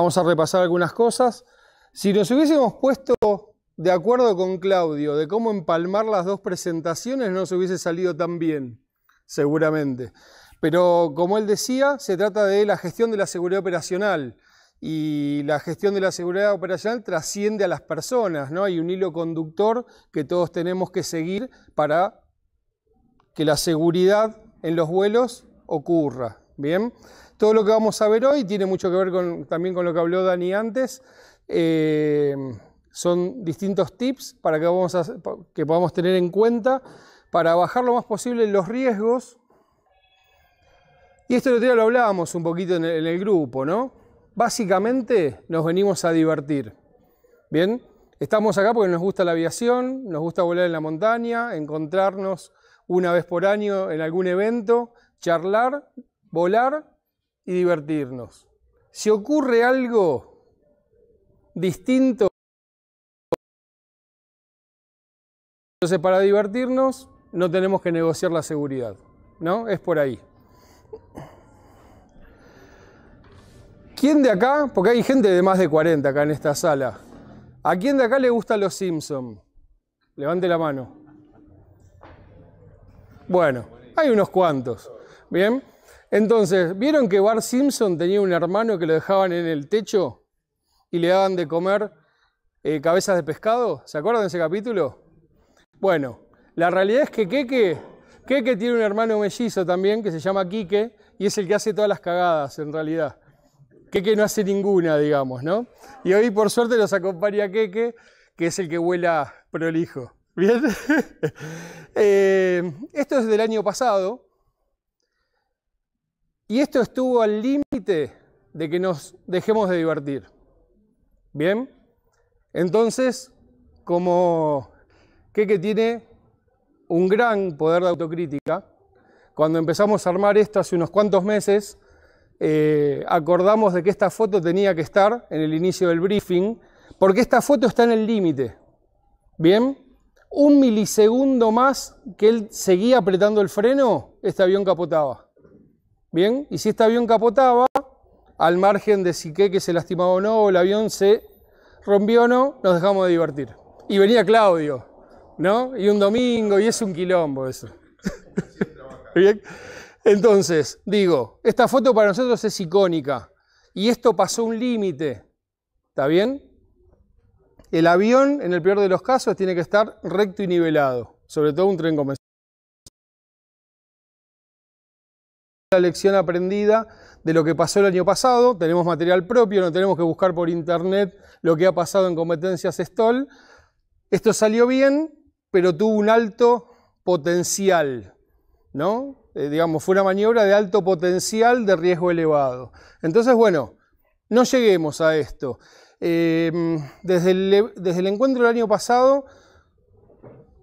Vamos a repasar algunas cosas. Si nos hubiésemos puesto de acuerdo con Claudio de cómo empalmar las dos presentaciones, no se hubiese salido tan bien, seguramente. Pero como él decía, se trata de la gestión de la seguridad operacional y la gestión de la seguridad operacional trasciende a las personas, ¿no? Hay un hilo conductor que todos tenemos que seguir para que la seguridad en los vuelos ocurra. Bien, todo lo que vamos a ver hoy tiene mucho que ver también con lo que habló Dani antes. Eh, son distintos tips para que, vamos que podamos tener en cuenta para bajar lo más posible los riesgos. Y esto día lo hablábamos un poquito en el, grupo, ¿no? Básicamente nos venimos a divertir. Bien, estamos acá porque nos gusta la aviación, nos gusta volar en la montaña, encontrarnos una vez por año en algún evento, charlar, volar y divertirnos. Si ocurre algo distinto, entonces para divertirnos no tenemos que negociar la seguridad, ¿no? Es por ahí. ¿Quién de acá, porque hay gente de más de 40 acá en esta sala, ¿a quién de acá le gustan los Simpsons? Levante la mano. Bueno, hay unos cuantos. Bien, entonces, ¿vieron que Bart Simpson tenía un hermano que lo dejaban en el techo y le daban de comer eh, cabezas de pescado? ¿Se acuerdan de ese capítulo? Bueno, la realidad es que Keke, Keke tiene un hermano mellizo también que se llama Kike y es el que hace todas las cagadas en realidad. Keke no hace ninguna, digamos, ¿no? Y hoy por suerte nos acompaña Keke, que es el que vuela prolijo. Bien. Eh, esto es del año pasado. Y esto estuvo al límite de que nos dejemos de divertir. Bien. Entonces, como Keke tiene un gran poder de autocrítica, cuando empezamos a armar esto hace unos cuantos meses, eh, acordamos de que esta foto tenía que estar en el inicio del briefing, porque esta foto está en el límite. Bien, un milisegundo más que él seguía apretando el freno, este avión capotaba. Bien, y si este avión capotaba, al margen de si que se lastimaba o no, o el avión se rompió o no, nos dejamos de divertir. Y venía Claudio, ¿no? Y un domingo, y es un quilombo eso. Bien. Entonces, digo, esta foto para nosotros es icónica. Y esto pasó un límite. ¿Está bien? El avión, en el peor de los casos, tiene que estar recto y nivelado, sobre todo un tren convencional. La lección aprendida de lo que pasó el año pasado, tenemos material propio, no tenemos que buscar por internet lo que ha pasado en competencias STOL. Esto salió bien, pero tuvo un alto potencial, ¿no? Eh, digamos, fue una maniobra de alto potencial de riesgo elevado. Entonces, bueno, no lleguemos a esto. El, desde, el, encuentro del año pasado,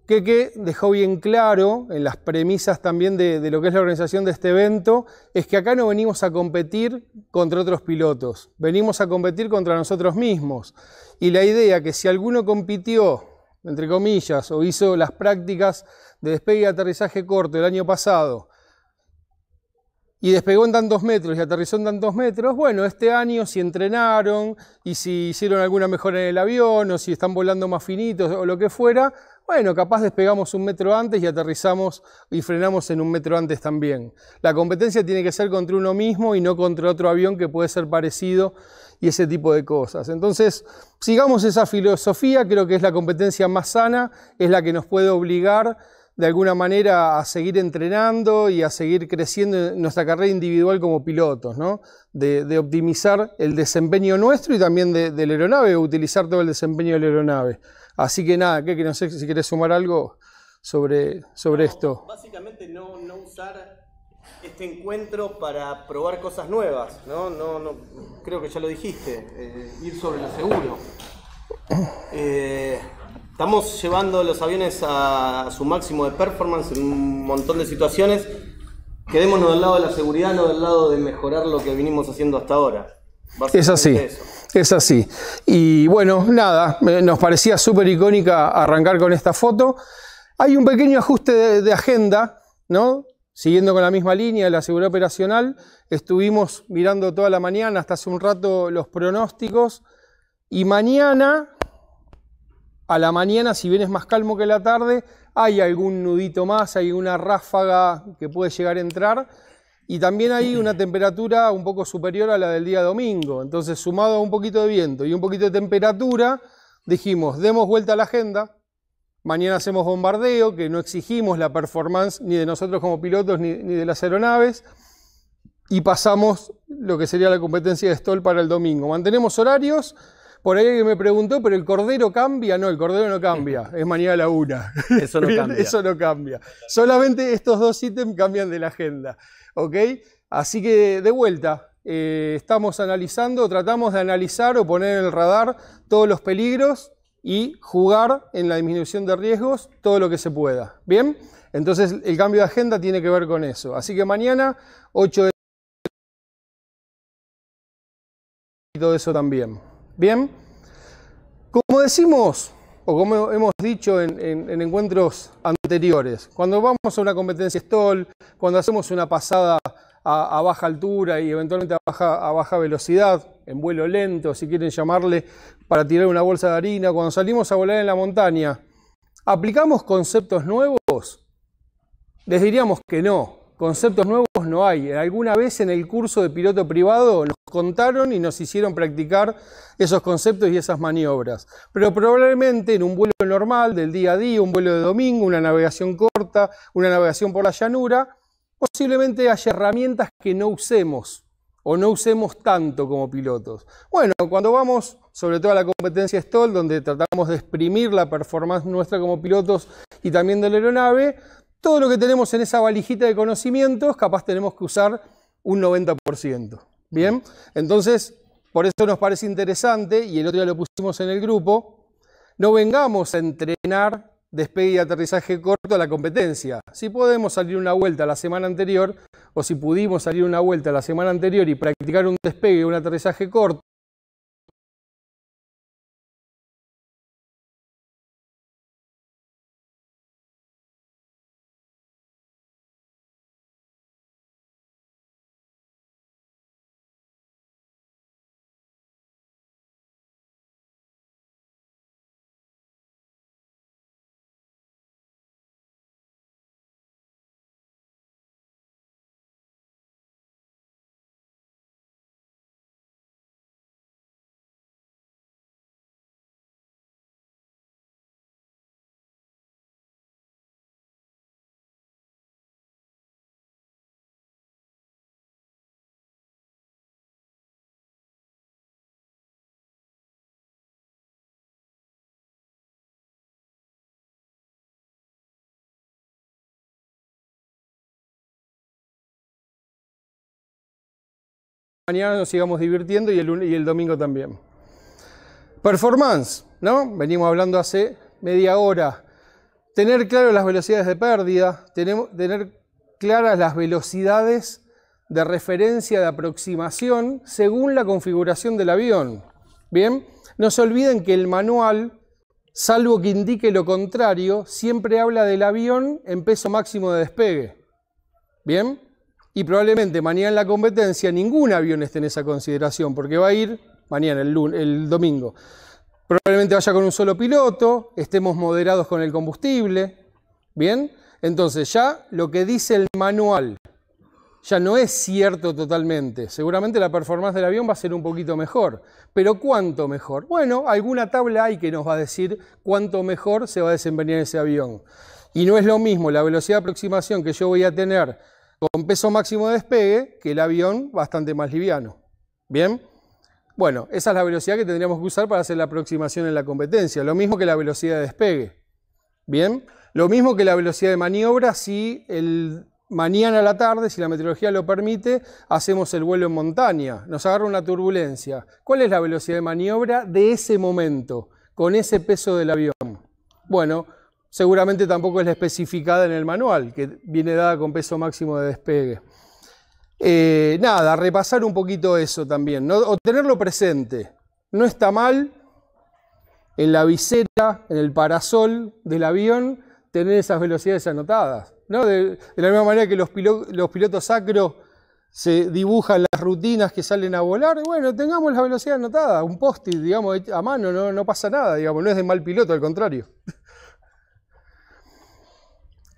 que dejó bien claro en las premisas también de, de, lo que es la organización de este evento, es que acá no venimos a competir contra otros pilotos, venimos a competir contra nosotros mismos. Y la idea que si alguno compitió, entre comillas, o hizo las prácticas de despegue y aterrizaje corto el año pasado, y despegó en tantos metros y aterrizó en tantos metros, bueno, este año si entrenaron y si hicieron alguna mejora en el avión o si están volando más finitos o lo que fuera, bueno, capaz despegamos un metro antes y aterrizamos y frenamos en un metro antes también. La competencia tiene que ser contra uno mismo y no contra otro avión que puede ser parecido y ese tipo de cosas. Entonces, sigamos esa filosofía, creo que es la competencia más sana, es la que nos puede obligar de alguna manera a seguir entrenando y a seguir creciendo en nuestra carrera individual como pilotos, ¿no? de, optimizar el desempeño nuestro y también de, la aeronave, utilizar todo el desempeño de la aeronave. Así que nada, que no sé si quieres sumar algo sobre, sobre esto. Básicamente no, usar este encuentro para probar cosas nuevas, ¿no? no, no creo que ya lo dijiste, eh, ir sobre lo seguro. Eh, Estamos llevando los aviones a su máximo de performance en un montón de situaciones. Quedémonos del lado de la seguridad, no del lado de mejorar lo que vinimos haciendo hasta ahora. Es así, es así. Y bueno, nada, nos parecía súper icónica arrancar con esta foto. Hay un pequeño ajuste de, agenda, ¿no? Siguiendo con la misma línea de la seguridad operacional, estuvimos mirando toda la mañana, hasta hace un rato, los pronósticos. Y mañana, a la mañana, si bien es más calmo que la tarde, hay algún nudito más, hay una ráfaga que puede llegar a entrar. Y también hay una temperatura un poco superior a la del día domingo. Entonces, sumado a un poquito de viento y un poquito de temperatura, dijimos, demos vuelta a la agenda, Mañana hacemos bombardeo, que no exigimos la performance ni de nosotros como pilotos ni, de las aeronaves. Y pasamos lo que sería la competencia de stall para el domingo. Mantenemos horarios. Por ahí me preguntó, ¿pero el cordero cambia? No, el cordero no cambia. Es mañana a la una. Eso no cambia. Eso no cambia. Solamente estos dos ítems cambian de la agenda. ¿Ok? Así que de vuelta, eh, estamos analizando, tratamos de analizar o poner en el radar todos los peligros y jugar en la disminución de riesgos todo lo que se pueda. ¿Bien? Entonces el cambio de agenda tiene que ver con eso. Así que mañana, 8 de... y todo eso también. ¿Bien? Como decimos, o como hemos dicho en, en, encuentros anteriores, cuando vamos a una competencia stall, cuando hacemos una pasada a, baja altura y eventualmente a baja, a baja velocidad, en vuelo lento, si quieren llamarle, para tirar una bolsa de harina, cuando salimos a volar en la montaña, ¿aplicamos conceptos nuevos? Les diríamos que no. Conceptos nuevos no hay. Alguna vez en el curso de piloto privado nos contaron y nos hicieron practicar esos conceptos y esas maniobras. Pero probablemente en un vuelo normal del día a día, un vuelo de domingo, una navegación corta, una navegación por la llanura, posiblemente haya herramientas que no usemos o no usemos tanto como pilotos. Bueno, cuando vamos sobre todo a la competencia STOL, donde tratamos de exprimir la performance nuestra como pilotos y también de la aeronave, todo lo que tenemos en esa valijita de conocimientos, capaz tenemos que usar un 90%. Bien, entonces, por eso nos parece interesante, y el otro día lo pusimos en el grupo, no vengamos a entrenar despegue y aterrizaje corto a la competencia. Si podemos salir una vuelta la semana anterior, o si pudimos salir una vuelta la semana anterior y practicar un despegue o un aterrizaje corto, mañana nos sigamos divirtiendo y el, domingo también. Performance, ¿no? Venimos hablando hace media hora. Tener claras las velocidades de pérdida, tener claras las velocidades de referencia de aproximación según la configuración del avión. Bien, no se olviden que el manual, salvo que indique lo contrario, siempre habla del avión en peso máximo de despegue. Bien, y probablemente mañana en la competencia ningún avión esté en esa consideración, porque va a ir mañana, el, el domingo. Probablemente vaya con un solo piloto, estemos moderados con el combustible. Bien, entonces ya lo que dice el manual ya no es cierto totalmente. Seguramente la performance del avión va a ser un poquito mejor. Pero ¿cuánto mejor? Bueno, alguna tabla hay que nos va a decir cuánto mejor se va a desempeñar ese avión. Y no es lo mismo la velocidad de aproximación que yo voy a tener con peso máximo de despegue que el avión bastante más liviano. ¿Bien? Bueno, esa es la velocidad que tendríamos que usar para hacer la aproximación en la competencia. Lo mismo que la velocidad de despegue. ¿Bien? Lo mismo que la velocidad de maniobra si el mañana a la tarde, si la meteorología lo permite, hacemos el vuelo en montaña. Nos agarra una turbulencia. ¿Cuál es la velocidad de maniobra de ese momento, con ese peso del avión? Bueno, seguramente tampoco es la especificada en el manual, que viene dada con peso máximo de despegue. Eh, nada, repasar un poquito eso también, o tenerlo presente. No está mal en la visera, en el parasol del avión, tener esas velocidades anotadas. ¿no? De, la misma manera que los, los pilotos sacro se dibujan las rutinas que salen a volar, bueno, tengamos la velocidad anotada, un post-it, digamos, a mano, no, no pasa nada, digamos, no es de mal piloto, al contrario.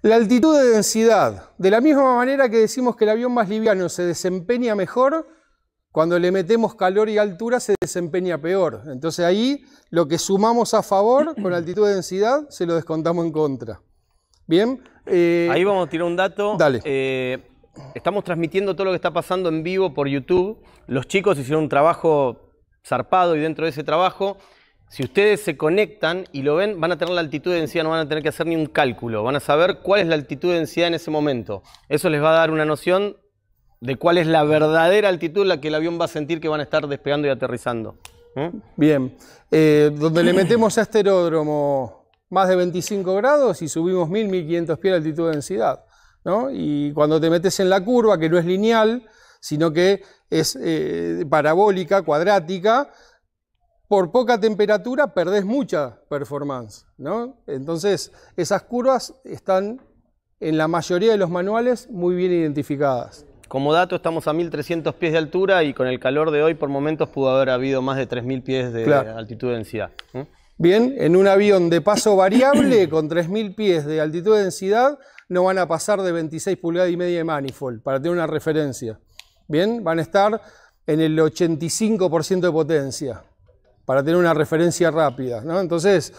La altitud de densidad. De la misma manera que decimos que el avión más liviano se desempeña mejor, cuando le metemos calor y altura se desempeña peor. Entonces ahí lo que sumamos a favor con altitud de densidad se lo descontamos en contra. Bien. Eh, ahí vamos a tirar un dato. Dale. Eh, estamos transmitiendo todo lo que está pasando en vivo por YouTube. Los chicos hicieron un trabajo zarpado y dentro de ese trabajo, si ustedes se conectan y lo ven, van a tener la altitud de densidad, no van a tener que hacer ni un cálculo, van a saber cuál es la altitud de densidad en ese momento. Eso les va a dar una noción de cuál es la verdadera altitud en la que el avión va a sentir que van a estar despegando y aterrizando. ¿Mm? Bien, eh, donde le metemos a este aeródromo más de 25 grados y subimos 1000, 1500 pies de altitud de densidad. Y cuando te metes en la curva, que no es lineal, sino que es eh, parabólica, cuadrática, por poca temperatura perdés mucha performance. ¿no? Entonces, esas curvas están en la mayoría de los manuales muy bien identificadas. Como dato, estamos a 1300 pies de altura y con el calor de hoy, por momentos pudo haber habido más de 3000 pies de altitud de densidad. Bien, en un avión de paso variable con 3000 pies de altitud de densidad, no van a pasar de 26 pulgadas y media de manifold, para tener una referencia. Bien, van a estar en el 85% de potencia, para tener una referencia rápida. Entonces,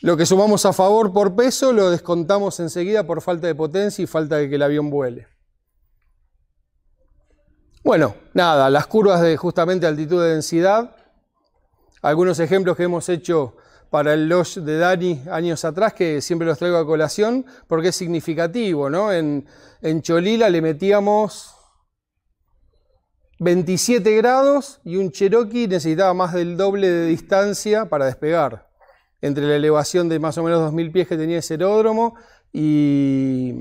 lo que sumamos a favor por peso lo descontamos enseguida por falta de potencia y falta de que el avión vuele. Bueno, nada, las curvas de justamente altitud de densidad, algunos ejemplos que hemos hecho para el Lodge de Dani años atrás, que siempre los traigo a colación, porque es significativo, ¿no? En, Cholila le metíamos 27 grados y un Cherokee necesitaba más del doble de distancia para despegar, entre la elevación de más o menos 2.000 pies que tenía ese aeródromo y,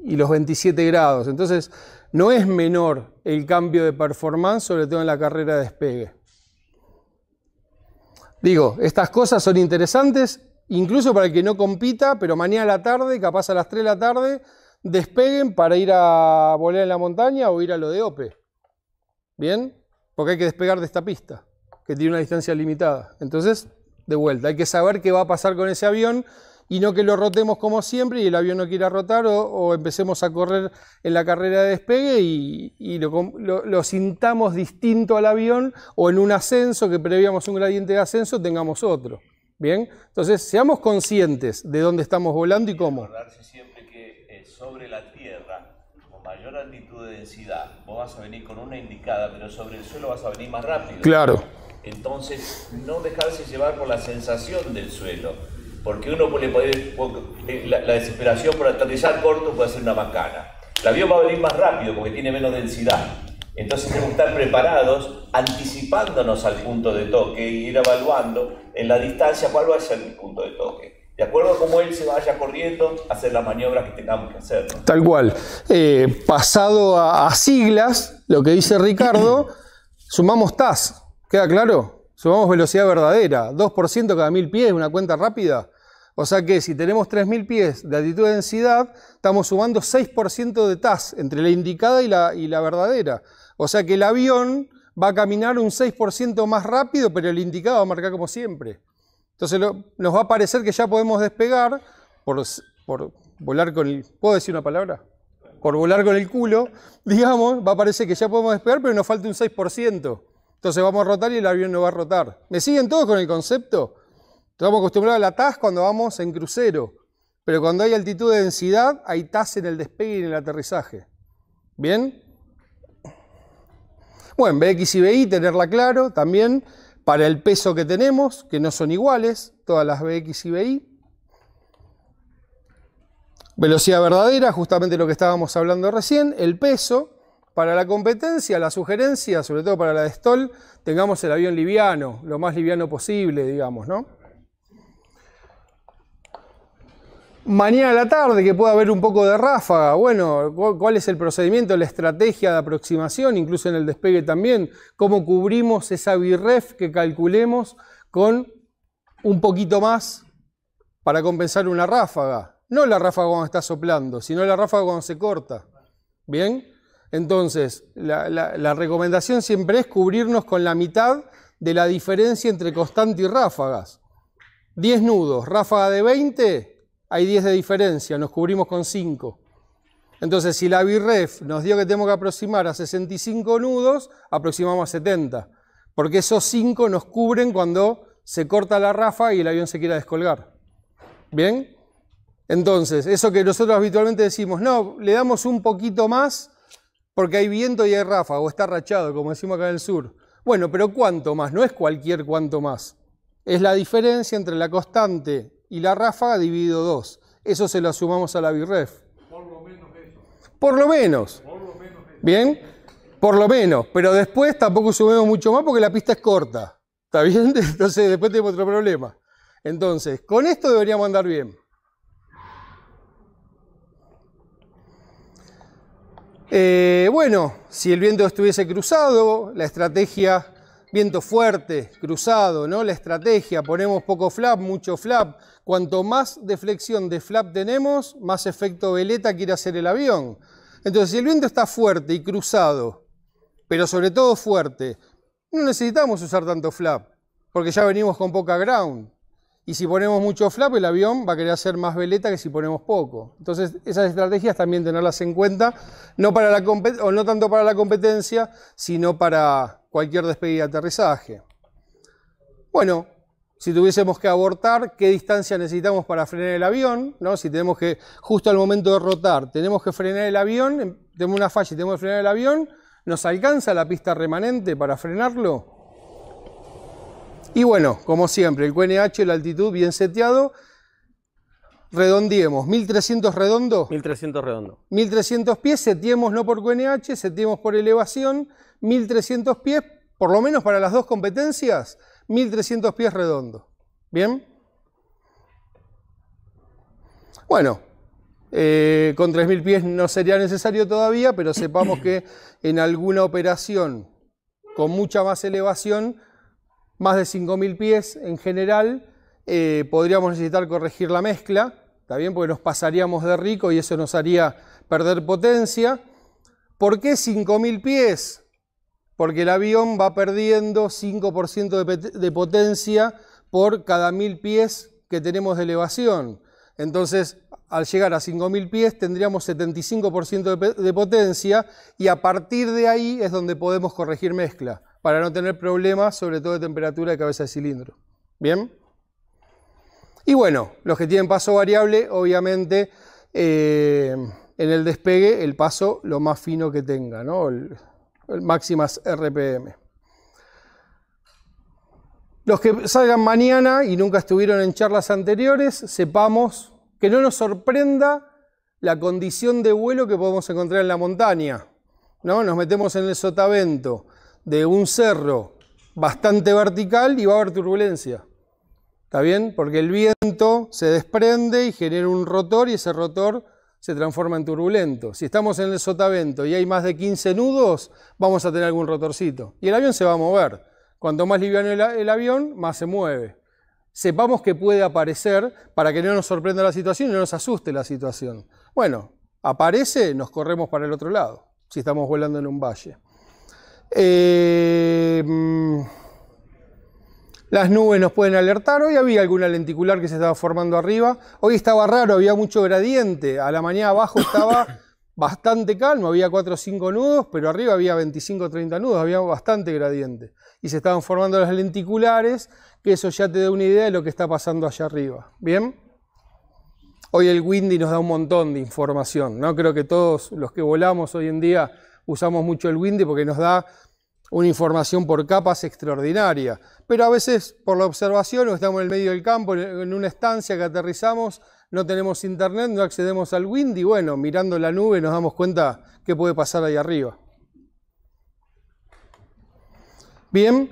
y los 27 grados. Entonces, no es menor el cambio de performance, sobre todo en la carrera de despegue. Digo, estas cosas son interesantes, incluso para el que no compita, pero mañana a la tarde, capaz a las 3 de la tarde, despeguen para ir a volar en la montaña o ir a lo de OPE. ¿Bien? Porque hay que despegar de esta pista, que tiene una distancia limitada. Entonces, de vuelta, hay que saber qué va a pasar con ese avión y no que lo rotemos como siempre y el avión no quiera rotar o, empecemos a correr en la carrera de despegue y, lo, sintamos distinto al avión o en un ascenso que prevíamos un gradiente de ascenso tengamos otro. Bien, entonces seamos conscientes de dónde estamos volando y cómo. Recordarse siempre que eh, sobre la Tierra, con mayor altitud de densidad, vos vas a venir con una indicada, pero sobre el suelo vas a venir más rápido. Claro. Entonces, no dejarse llevar por la sensación del suelo porque uno puede, eh, la, desesperación por aterrizar corto puede ser una macana. El avión va a venir más rápido porque tiene menos densidad. Entonces tenemos que estar preparados, anticipándonos al punto de toque y ir evaluando en la distancia cuál va a ser el punto de toque. De acuerdo a cómo él se vaya corriendo, hacer las maniobras que tengamos que hacer. Tal cual. Eh, pasado a, siglas, lo que dice Ricardo, sumamos TAS. ¿Queda claro? Sumamos velocidad verdadera, 2% cada 1000 pies, una cuenta rápida. O sea que si tenemos 3000 pies de altitud de densidad, estamos sumando 6% de TAS entre la indicada y la, y la verdadera. O sea que el avión va a caminar un 6% más rápido, pero el indicado va a marcar como siempre. Entonces nos va a parecer que ya podemos despegar por, por volar con el... ¿Puedo decir una palabra? Por volar con el culo, digamos, va a parecer que ya podemos despegar, pero nos falta un 6%. Entonces vamos a rotar y el avión no va a rotar. ¿Me siguen todos con el concepto? Estamos acostumbrados a la TAS cuando vamos en crucero, pero cuando hay altitud de densidad hay TAS en el despegue y en el aterrizaje. ¿Bien? Bueno, BX y BI, tenerla claro también para el peso que tenemos, que no son iguales, todas las BX y BI. Velocidad verdadera, justamente lo que estábamos hablando recién, el peso, para la competencia, la sugerencia, sobre todo para la de Stoll, tengamos el avión liviano, lo más liviano posible, digamos, ¿no? Mañana a la tarde, que pueda haber un poco de ráfaga, bueno, ¿cuál es el procedimiento, la estrategia de aproximación, incluso en el despegue también? ¿Cómo cubrimos esa birref que calculemos con un poquito más para compensar una ráfaga? no la ráfaga cuando está soplando, sino la ráfaga cuando se corta. ¿Bien? Entonces, la, la recomendación siempre es cubrirnos con la mitad de la diferencia entre constante y ráfagas. 10 nudos, ráfaga de 20, hay 10 de diferencia, nos cubrimos con 5. Entonces, si la BIREF nos dio que tenemos que aproximar a 65 nudos, aproximamos a 70, porque esos 5 nos cubren cuando se corta la ráfaga y el avión se quiera descolgar. ¿Bien? Entonces, eso que nosotros habitualmente decimos, no, le damos un poquito más porque hay viento y hay ráfaga, o está rachado, como decimos acá en el sur. Bueno, pero ¿cuánto más? No es cualquier cuánto más. Es la diferencia entre la constante y la ráfaga dividido 2. Eso se lo sumamos a la BIREF. Por lo menos eso. Por lo menos. ¿Bien? Por lo menos. Pero después tampoco sumemos mucho más porque la pista es corta. ¿Está bien? Entonces después tenemos otro problema. Entonces, con esto deberíamos andar bien. Eh, bueno, si el viento estuviese cruzado, la estrategia, viento fuerte, cruzado, ¿no? La estrategia, ponemos poco flap, mucho flap. Cuanto más deflexión de flap tenemos, más efecto veleta quiere hacer el avión. Entonces, si el viento está fuerte y cruzado, pero sobre todo fuerte, no necesitamos usar tanto flap, porque ya venimos con poca ground. Y si ponemos mucho flap, el avión va a querer hacer más veleta que si ponemos poco. Entonces, esas estrategias también tenerlas en cuenta, no, para la o no tanto para la competencia, sino para cualquier despegue y aterrizaje. Bueno, si tuviésemos que abortar, ¿qué distancia necesitamos para frenar el avión? ¿No? Si tenemos que, justo al momento de rotar, tenemos que frenar el avión, em, tenemos una falla y tenemos que frenar el avión, ¿nos alcanza la pista remanente para frenarlo? Y bueno, como siempre, el QNH, la altitud bien seteado. Redondiemos, 1300 redondo. 1300 redondo. 1300 pies, seteemos no por QNH, seteemos por elevación. 1300 pies, por lo menos para las dos competencias, 1300 pies redondo. ¿Bien? Bueno, eh, con 3000 pies no sería necesario todavía, pero sepamos que en alguna operación con mucha más elevación más de 5.000 pies en general, eh, podríamos necesitar corregir la mezcla, ¿está bien? Porque nos pasaríamos de rico y eso nos haría perder potencia. ¿Por qué 5.000 pies? Porque el avión va perdiendo 5% de, de potencia por cada 1.000 pies que tenemos de elevación. Entonces, al llegar a 5.000 pies tendríamos 75% de, de potencia y a partir de ahí es donde podemos corregir mezcla para no tener problemas, sobre todo de temperatura de cabeza de cilindro. ¿Bien? Y bueno, los que tienen paso variable, obviamente, eh, en el despegue, el paso lo más fino que tenga, ¿no? Máximas RPM. Los que salgan mañana y nunca estuvieron en charlas anteriores, sepamos que no nos sorprenda la condición de vuelo que podemos encontrar en la montaña. ¿no? Nos metemos en el sotavento, de un cerro bastante vertical y va a haber turbulencia. ¿Está bien? Porque el viento se desprende y genera un rotor y ese rotor se transforma en turbulento. Si estamos en el sotavento y hay más de 15 nudos, vamos a tener algún rotorcito. Y el avión se va a mover. Cuanto más liviano el, avión, más se mueve. Sepamos que puede aparecer para que no nos sorprenda la situación y no nos asuste la situación. Bueno, aparece, nos corremos para el otro lado, si estamos volando en un valle. Eh, mm, las nubes nos pueden alertar. Hoy había alguna lenticular que se estaba formando arriba. Hoy estaba raro, había mucho gradiente. A la mañana abajo estaba bastante calmo, había 4 o 5 nudos, pero arriba había 25 o 30 nudos, había bastante gradiente. Y se estaban formando las lenticulares, que eso ya te da una idea de lo que está pasando allá arriba. ¿Bien? Hoy el Windy nos da un montón de información. ¿no? Creo que todos los que volamos hoy en día usamos mucho el Windy porque nos da una información por capas extraordinaria. Pero a veces por la observación o estamos en el medio del campo, en una estancia que aterrizamos, no tenemos internet, no accedemos al Windy, bueno, mirando la nube nos damos cuenta qué puede pasar ahí arriba. Bien,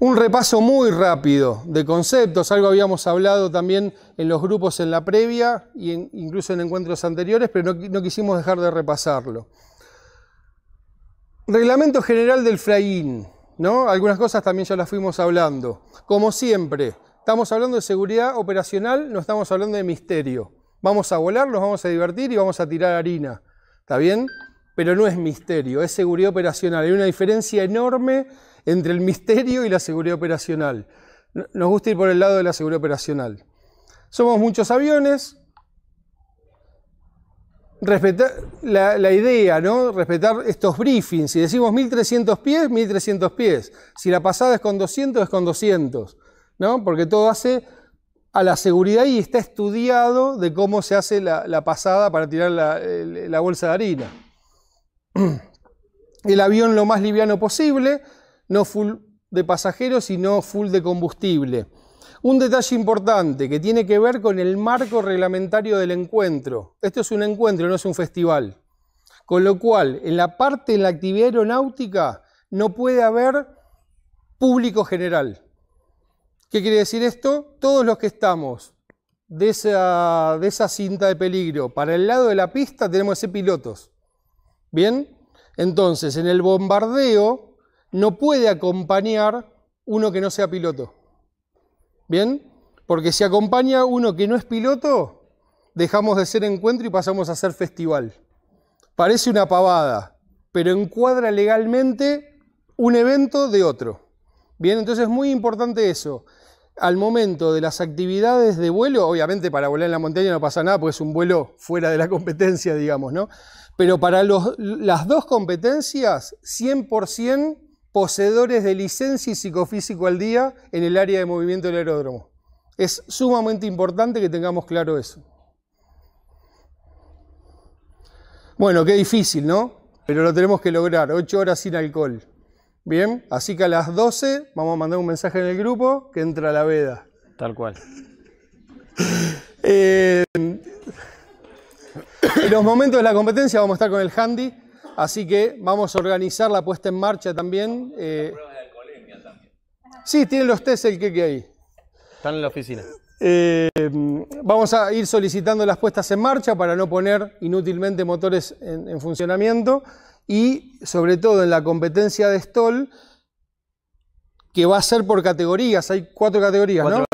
un repaso muy rápido de conceptos, algo habíamos hablado también en los grupos en la previa e incluso en encuentros anteriores, pero no, quisimos dejar de repasarlo. Reglamento general del fly-in, ¿no? Algunas cosas también ya las fuimos hablando. Como siempre, Estamos hablando de seguridad operacional, no estamos hablando de misterio. Vamos a volar, nos vamos a divertir y vamos a tirar harina. ¿Está bien? Pero no es misterio, es seguridad operacional. Hay una diferencia enorme entre el misterio y la seguridad operacional. Nos gusta ir por el lado de la seguridad operacional. Somos muchos aviones. Respetar la, idea, ¿no? Respetar estos briefings. Si decimos 1300 pies, 1300 pies. Si la pasada es con 200, es con 200. ¿no? Porque todo hace a la seguridad y está estudiado de cómo se hace la, pasada para tirar la, bolsa de harina. El avión lo más liviano posible, no full de pasajeros, sino full de combustible. Un detalle importante que tiene que ver con el marco reglamentario del encuentro. Esto es un encuentro, no es un festival. Con lo cual, en la parte de la actividad aeronáutica no puede haber público general. ¿Qué quiere decir esto? Todos los que estamos de esa, de esa cinta de peligro para el lado de la pista tenemos que ser pilotos. ¿Bien? Entonces, en el bombardeo no puede acompañar uno que no sea piloto. ¿Bien? Porque si acompaña uno que no es piloto, dejamos de ser encuentro y pasamos a ser festival. Parece una pavada, pero encuadra legalmente un evento de otro. Bien, entonces es muy importante eso al momento de las actividades de vuelo, obviamente para volar en la montaña no pasa nada, porque es un vuelo fuera de la competencia, digamos, ¿no? Pero para las dos competencias, 100% poseedores de licencia y psicofísico al día en el área de movimiento del aeródromo. Es sumamente importante que tengamos claro eso. Bueno, qué difícil, ¿no? Pero lo tenemos que lograr, 8 horas sin alcohol. Bien, así que a las 12 vamos a mandar un mensaje en el grupo que entra la veda. Tal cual. Eh, en los momentos de la competencia vamos a estar con el handy, así que vamos a organizar la puesta en marcha también. Eh, sí, tienen los test el que ahí. Están en la oficina. Eh, vamos a ir solicitando las puestas en marcha para no poner inútilmente motores en funcionamiento y sobre todo en la competencia de Stoll, que va a ser por categorías, hay cuatro categorías, ¿no?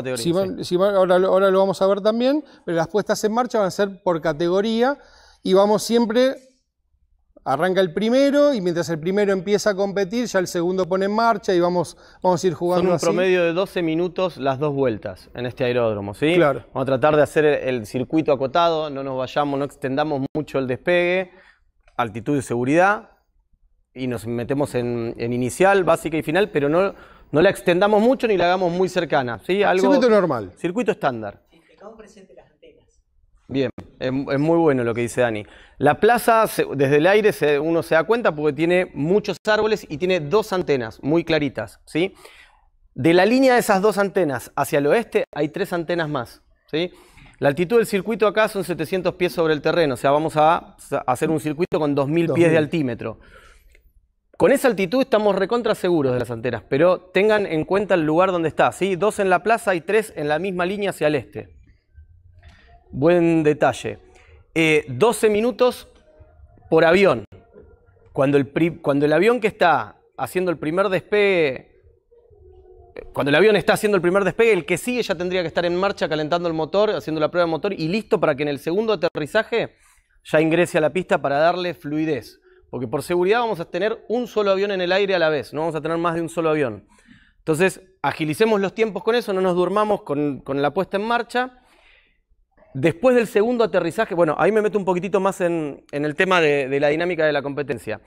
ahora, ahora, lo vamos a ver también, pero las puestas en marcha van a ser por categoría y vamos siempre, arranca el primero y mientras el primero empieza a competir, ya el segundo pone en marcha y vamos, vamos a ir jugando Son un promedio de 12 minutos las dos vueltas en este aeródromo, ¿sí? Claro. Vamos a tratar de hacer el circuito acotado, no nos vayamos, no extendamos mucho el despegue altitud y seguridad y nos metemos en, inicial, básica y final, pero no, no la extendamos mucho ni la hagamos muy cercana. ¿sí? Algo, circuito normal. Circuito estándar. Bien, es, muy bueno lo que dice Dani. La plaza, desde el aire uno se da cuenta porque tiene muchos árboles y tiene dos antenas muy claritas. ¿sí? De la línea de esas dos antenas hacia el oeste hay tres antenas más. ¿sí? La altitud del circuito acá son 700 pies sobre el terreno, o sea, vamos a hacer un circuito con 2.000 pies de altímetro. Con esa altitud estamos recontra seguros de las antenas, pero tengan en cuenta el lugar donde está, ¿sí? Dos en la plaza y tres en la misma línea hacia el este. Buen detalle. 12 eh, minutos por avión. Cuando el, cuando el avión que está haciendo el primer despegue cuando el avión está haciendo el primer despegue, el que sigue ya tendría que estar en marcha calentando el motor, haciendo la prueba de motor y listo para que en el segundo aterrizaje ya ingrese a la pista para darle fluidez. Porque por seguridad vamos a tener un solo avión en el aire a la vez, no vamos a tener más de un solo avión. Entonces, agilicemos los tiempos con eso, no nos durmamos con, la puesta en marcha. Después del segundo aterrizaje, bueno, ahí me meto un poquitito más en, el tema de, la dinámica de la competencia.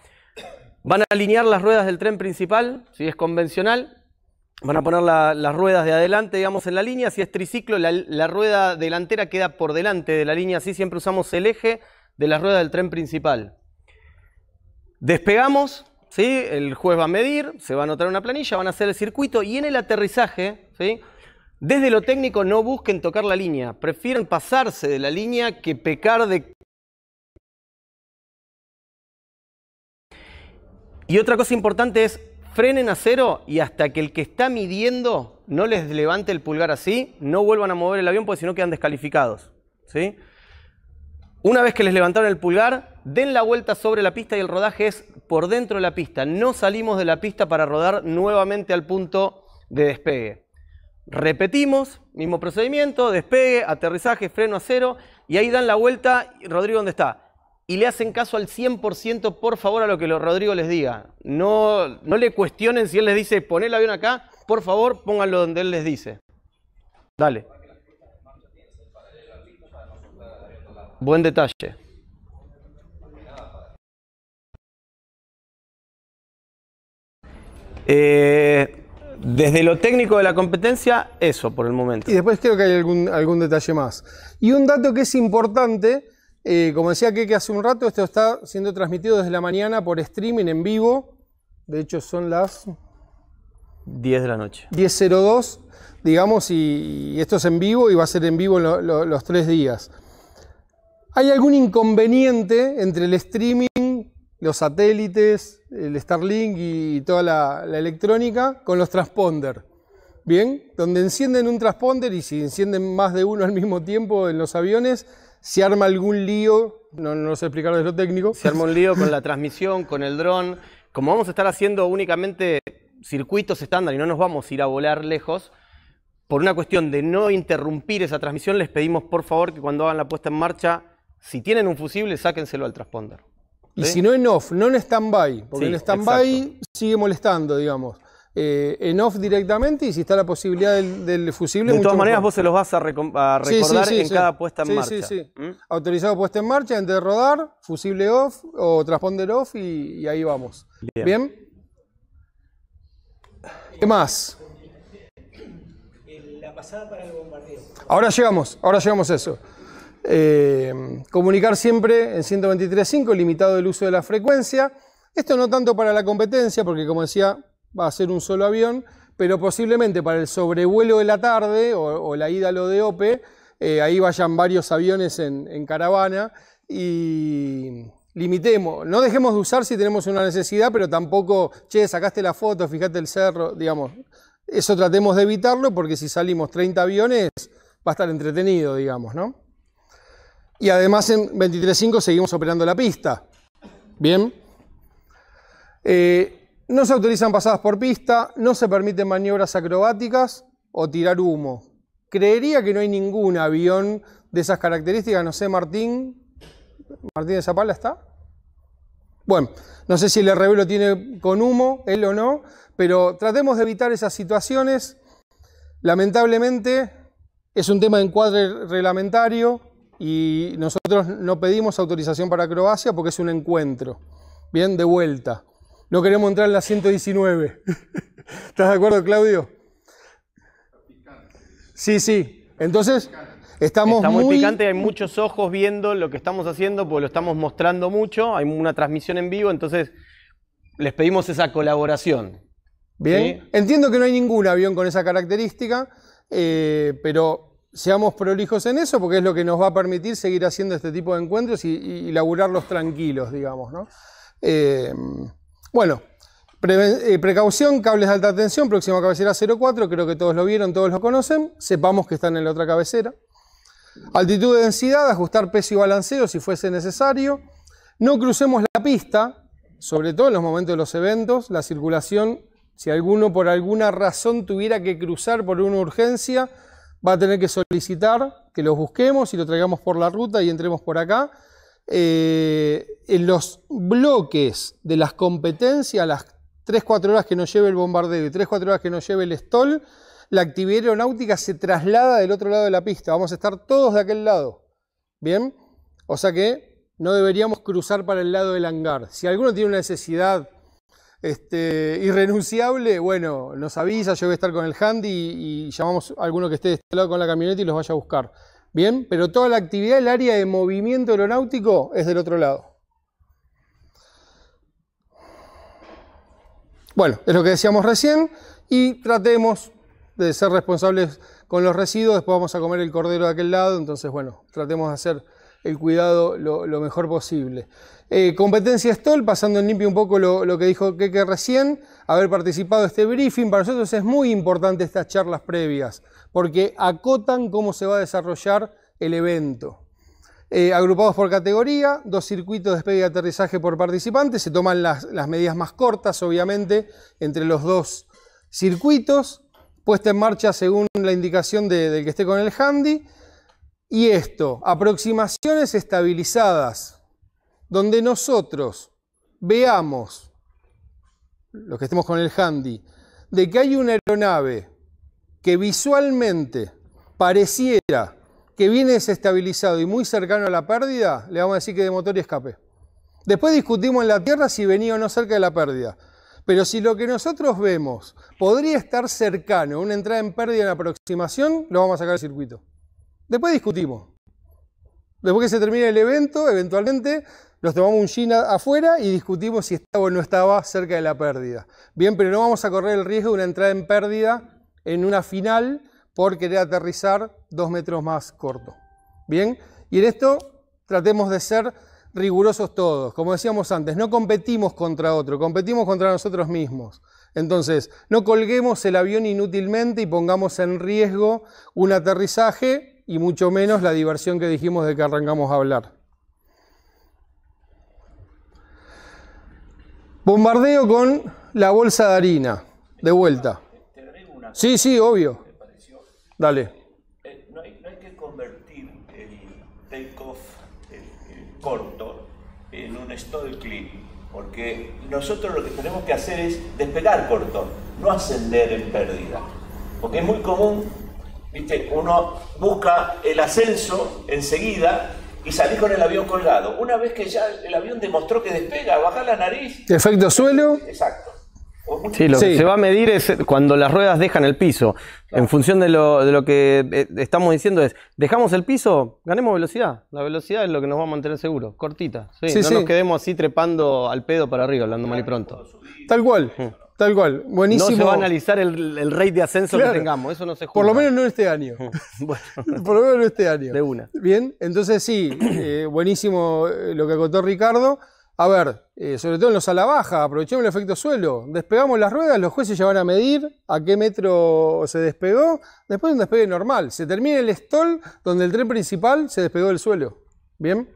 Van a alinear las ruedas del tren principal, si es convencional, Van a poner las ruedas de adelante, digamos, en la línea. Si es triciclo, la, rueda delantera queda por delante de la línea. Así siempre usamos el eje de la rueda del tren principal. Despegamos, ¿sí? el juez va a medir, se va a anotar una planilla, van a hacer el circuito y en el aterrizaje, ¿sí? Desde lo técnico no busquen tocar la línea. Prefieren pasarse de la línea que pecar de Y otra cosa importante es frenen a cero y hasta que el que está midiendo no les levante el pulgar así, no vuelvan a mover el avión porque si no quedan descalificados. ¿sí? Una vez que les levantaron el pulgar, den la vuelta sobre la pista y el rodaje es por dentro de la pista. No salimos de la pista para rodar nuevamente al punto de despegue. Repetimos, mismo procedimiento, despegue, aterrizaje, freno a cero, y ahí dan la vuelta, Rodrigo, ¿dónde está? Y le hacen caso al 100%, por favor, a lo que Rodrigo les diga. No, no le cuestionen si él les dice, pon el avión acá, por favor, pónganlo donde él les dice. Dale. Buen detalle. Eh, desde lo técnico de la competencia, eso por el momento. Y después creo que hay algún, algún detalle más. Y un dato que es importante, eh, como decía que hace un rato, esto está siendo transmitido desde la mañana por streaming en vivo. De hecho, son las 10 de la noche. 10.02, digamos, y, y, esto es en vivo y va a ser en vivo lo, lo, los tres días. ¿Hay algún inconveniente entre el streaming, los satélites, el Starlink y toda la, electrónica con los transponder? Bien, donde encienden un transponder y si encienden más de uno al mismo tiempo en los aviones, se arma algún lío, no, no sé explicar desde lo técnico. Se arma un lío con la transmisión, con el dron. Como vamos a estar haciendo únicamente circuitos estándar y no nos vamos a ir a volar lejos, por una cuestión de no interrumpir esa transmisión, les pedimos por favor que cuando hagan la puesta en marcha, si tienen un fusible, sáquenselo al transponder. Y si no en off, no en stand-by, porque sí, en stand-by sigue molestando, digamos. Eh, en off directamente y si está la posibilidad del, del fusible. De todas maneras, vos se los vas a, a recordar sí, sí, en cada puesta en marcha. Sí, sí, ¿Mm? Autorizado puesta en marcha, antes de rodar, fusible off o transponder off y, y ahí vamos. Bien. ¿Bien? ¿Qué más? La pasada para el bombardeo. Ahora llegamos, ahora llegamos a eso. Eh, comunicar siempre en 123.5, limitado el uso de la frecuencia. Esto no tanto para la competencia, porque como decía, va a ser un solo avión, pero posiblemente para el sobrevuelo de la tarde o, la ida a lo de OPE, eh, ahí vayan varios aviones en, en caravana y limitemos, no dejemos de usar si tenemos una necesidad, pero tampoco, che, sacaste la foto, fíjate el cerro, digamos, eso tratemos de evitarlo porque si salimos 30 aviones va a estar entretenido, digamos, ¿no? Y además en 23.5 seguimos operando la pista. Bien. Eh, no se autorizan pasadas por pista, no se permiten maniobras acrobáticas o tirar humo. Creería que no hay ningún avión de esas características, no sé, Martín. ¿Martín de Zapala está? Bueno, no sé si el RB lo tiene con humo, él o no, pero tratemos de evitar esas situaciones. Lamentablemente es un tema de encuadre reglamentario y nosotros no pedimos autorización para acrobacia porque es un encuentro. Bien, de vuelta. No queremos entrar en la 119. ¿Estás de acuerdo, Claudio? Sí, sí. Entonces, estamos Está muy, muy picante, hay muchos ojos viendo lo que estamos haciendo, porque lo estamos mostrando mucho, hay una transmisión en vivo, entonces les pedimos esa colaboración. Bien, ¿sí? entiendo que no hay ningún avión con esa característica, eh, pero seamos prolijos en eso porque es lo que nos va a permitir seguir haciendo este tipo de encuentros y, laburarlos tranquilos, digamos. ¿no? Eh, bueno, eh, precaución, cables de alta tensión, próxima cabecera 04, creo que todos lo vieron, todos lo conocen, sepamos que están en la otra cabecera. Altitud de densidad, ajustar peso y balanceo si fuese necesario. No crucemos la pista, sobre todo en los momentos de los eventos, la circulación, si alguno por alguna razón tuviera que cruzar por una urgencia, va a tener que solicitar que los busquemos y lo traigamos por la ruta y entremos por acá. Eh, en los bloques de las competencias, las 3-4 horas que nos lleve el bombardeo y 3-4 horas que nos lleve el STOL, la actividad aeronáutica se traslada del otro lado de la pista. Vamos a estar todos de aquel lado. ¿Bien? O sea que no deberíamos cruzar para el lado del hangar. Si alguno tiene una necesidad este, irrenunciable, bueno, nos avisa, yo voy a estar con el handy y, y, llamamos a alguno que esté de este lado con la camioneta y los vaya a buscar. Bien, pero toda la actividad, el área de movimiento aeronáutico es del otro lado. Bueno, es lo que decíamos recién y tratemos de ser responsables con los residuos, después vamos a comer el cordero de aquel lado, entonces bueno, tratemos de hacer el cuidado lo, mejor posible. Eh, competencia STOL, pasando en limpio un poco lo, lo que dijo Keke recién, haber participado de este briefing, para nosotros es muy importante estas charlas previas, porque acotan cómo se va a desarrollar el evento. Eh, agrupados por categoría, dos circuitos de despegue y aterrizaje por participante, se toman las, las medidas más cortas, obviamente, entre los dos circuitos, puesta en marcha según la indicación de- del que esté con el handy. Y esto, aproximaciones estabilizadas, donde nosotros veamos, los que estemos con el handy, de que hay una aeronave que visualmente pareciera que viene desestabilizado y muy cercano a la pérdida, le vamos a decir que de motor y escape. Después discutimos en la Tierra si venía o no cerca de la pérdida. Pero si lo que nosotros vemos podría estar cercano a una entrada en pérdida en aproximación, lo vamos a sacar del circuito. Después discutimos. Después que se termine el evento, eventualmente nos tomamos un gin afuera y discutimos si estaba o no estaba cerca de la pérdida. Bien, pero no vamos a correr el riesgo de una entrada en pérdida en una final por querer aterrizar dos metros más corto. Bien, y en esto tratemos de ser rigurosos todos. Como decíamos antes, no competimos contra otro, competimos contra nosotros mismos. Entonces, no colguemos el avión inútilmente y pongamos en riesgo un aterrizaje y mucho menos la diversión que dijimos de que arrancamos a hablar. Bombardeo con la bolsa de harina, de vuelta. Sí, sí, obvio. Dale. Eh, no, hay, que convertir el take-off corto en un stall clip, porque nosotros lo que tenemos que hacer es despegar corto, no ascender en pérdida. Porque es muy común, ¿viste? uno busca el ascenso enseguida y salir con el avión colgado. Una vez que ya el avión demostró que despega, bajar la nariz. Efecto suelo. Exacto. Sí, lo Sí. que se va a medir es cuando las ruedas dejan el piso. En función de lo, de lo que eh, estamos diciendo es, dejamos el piso, ganemos velocidad. La velocidad es lo que nos va a mantener seguros, cortita. Sí, Sí, no sí. nos quedemos así trepando al pedo para arriba, hablando mal y pronto. Tal cual, tal cual. Buenísimo. No se va a analizar el, el rate de ascenso Claro. que tengamos, eso no se Por lo menos no este año. Bueno, Por lo menos no este año. de una. Bien, entonces sí, eh, buenísimo eh, lo que acotó Ricardo. A ver, eh, sobre todo en los a la baja, aprovechemos el efecto suelo. Despegamos las ruedas, los jueces ya van a medir a qué metro se despegó. Después un despegue normal. Se termina el stall donde el tren principal se despegó del suelo. ¿Bien?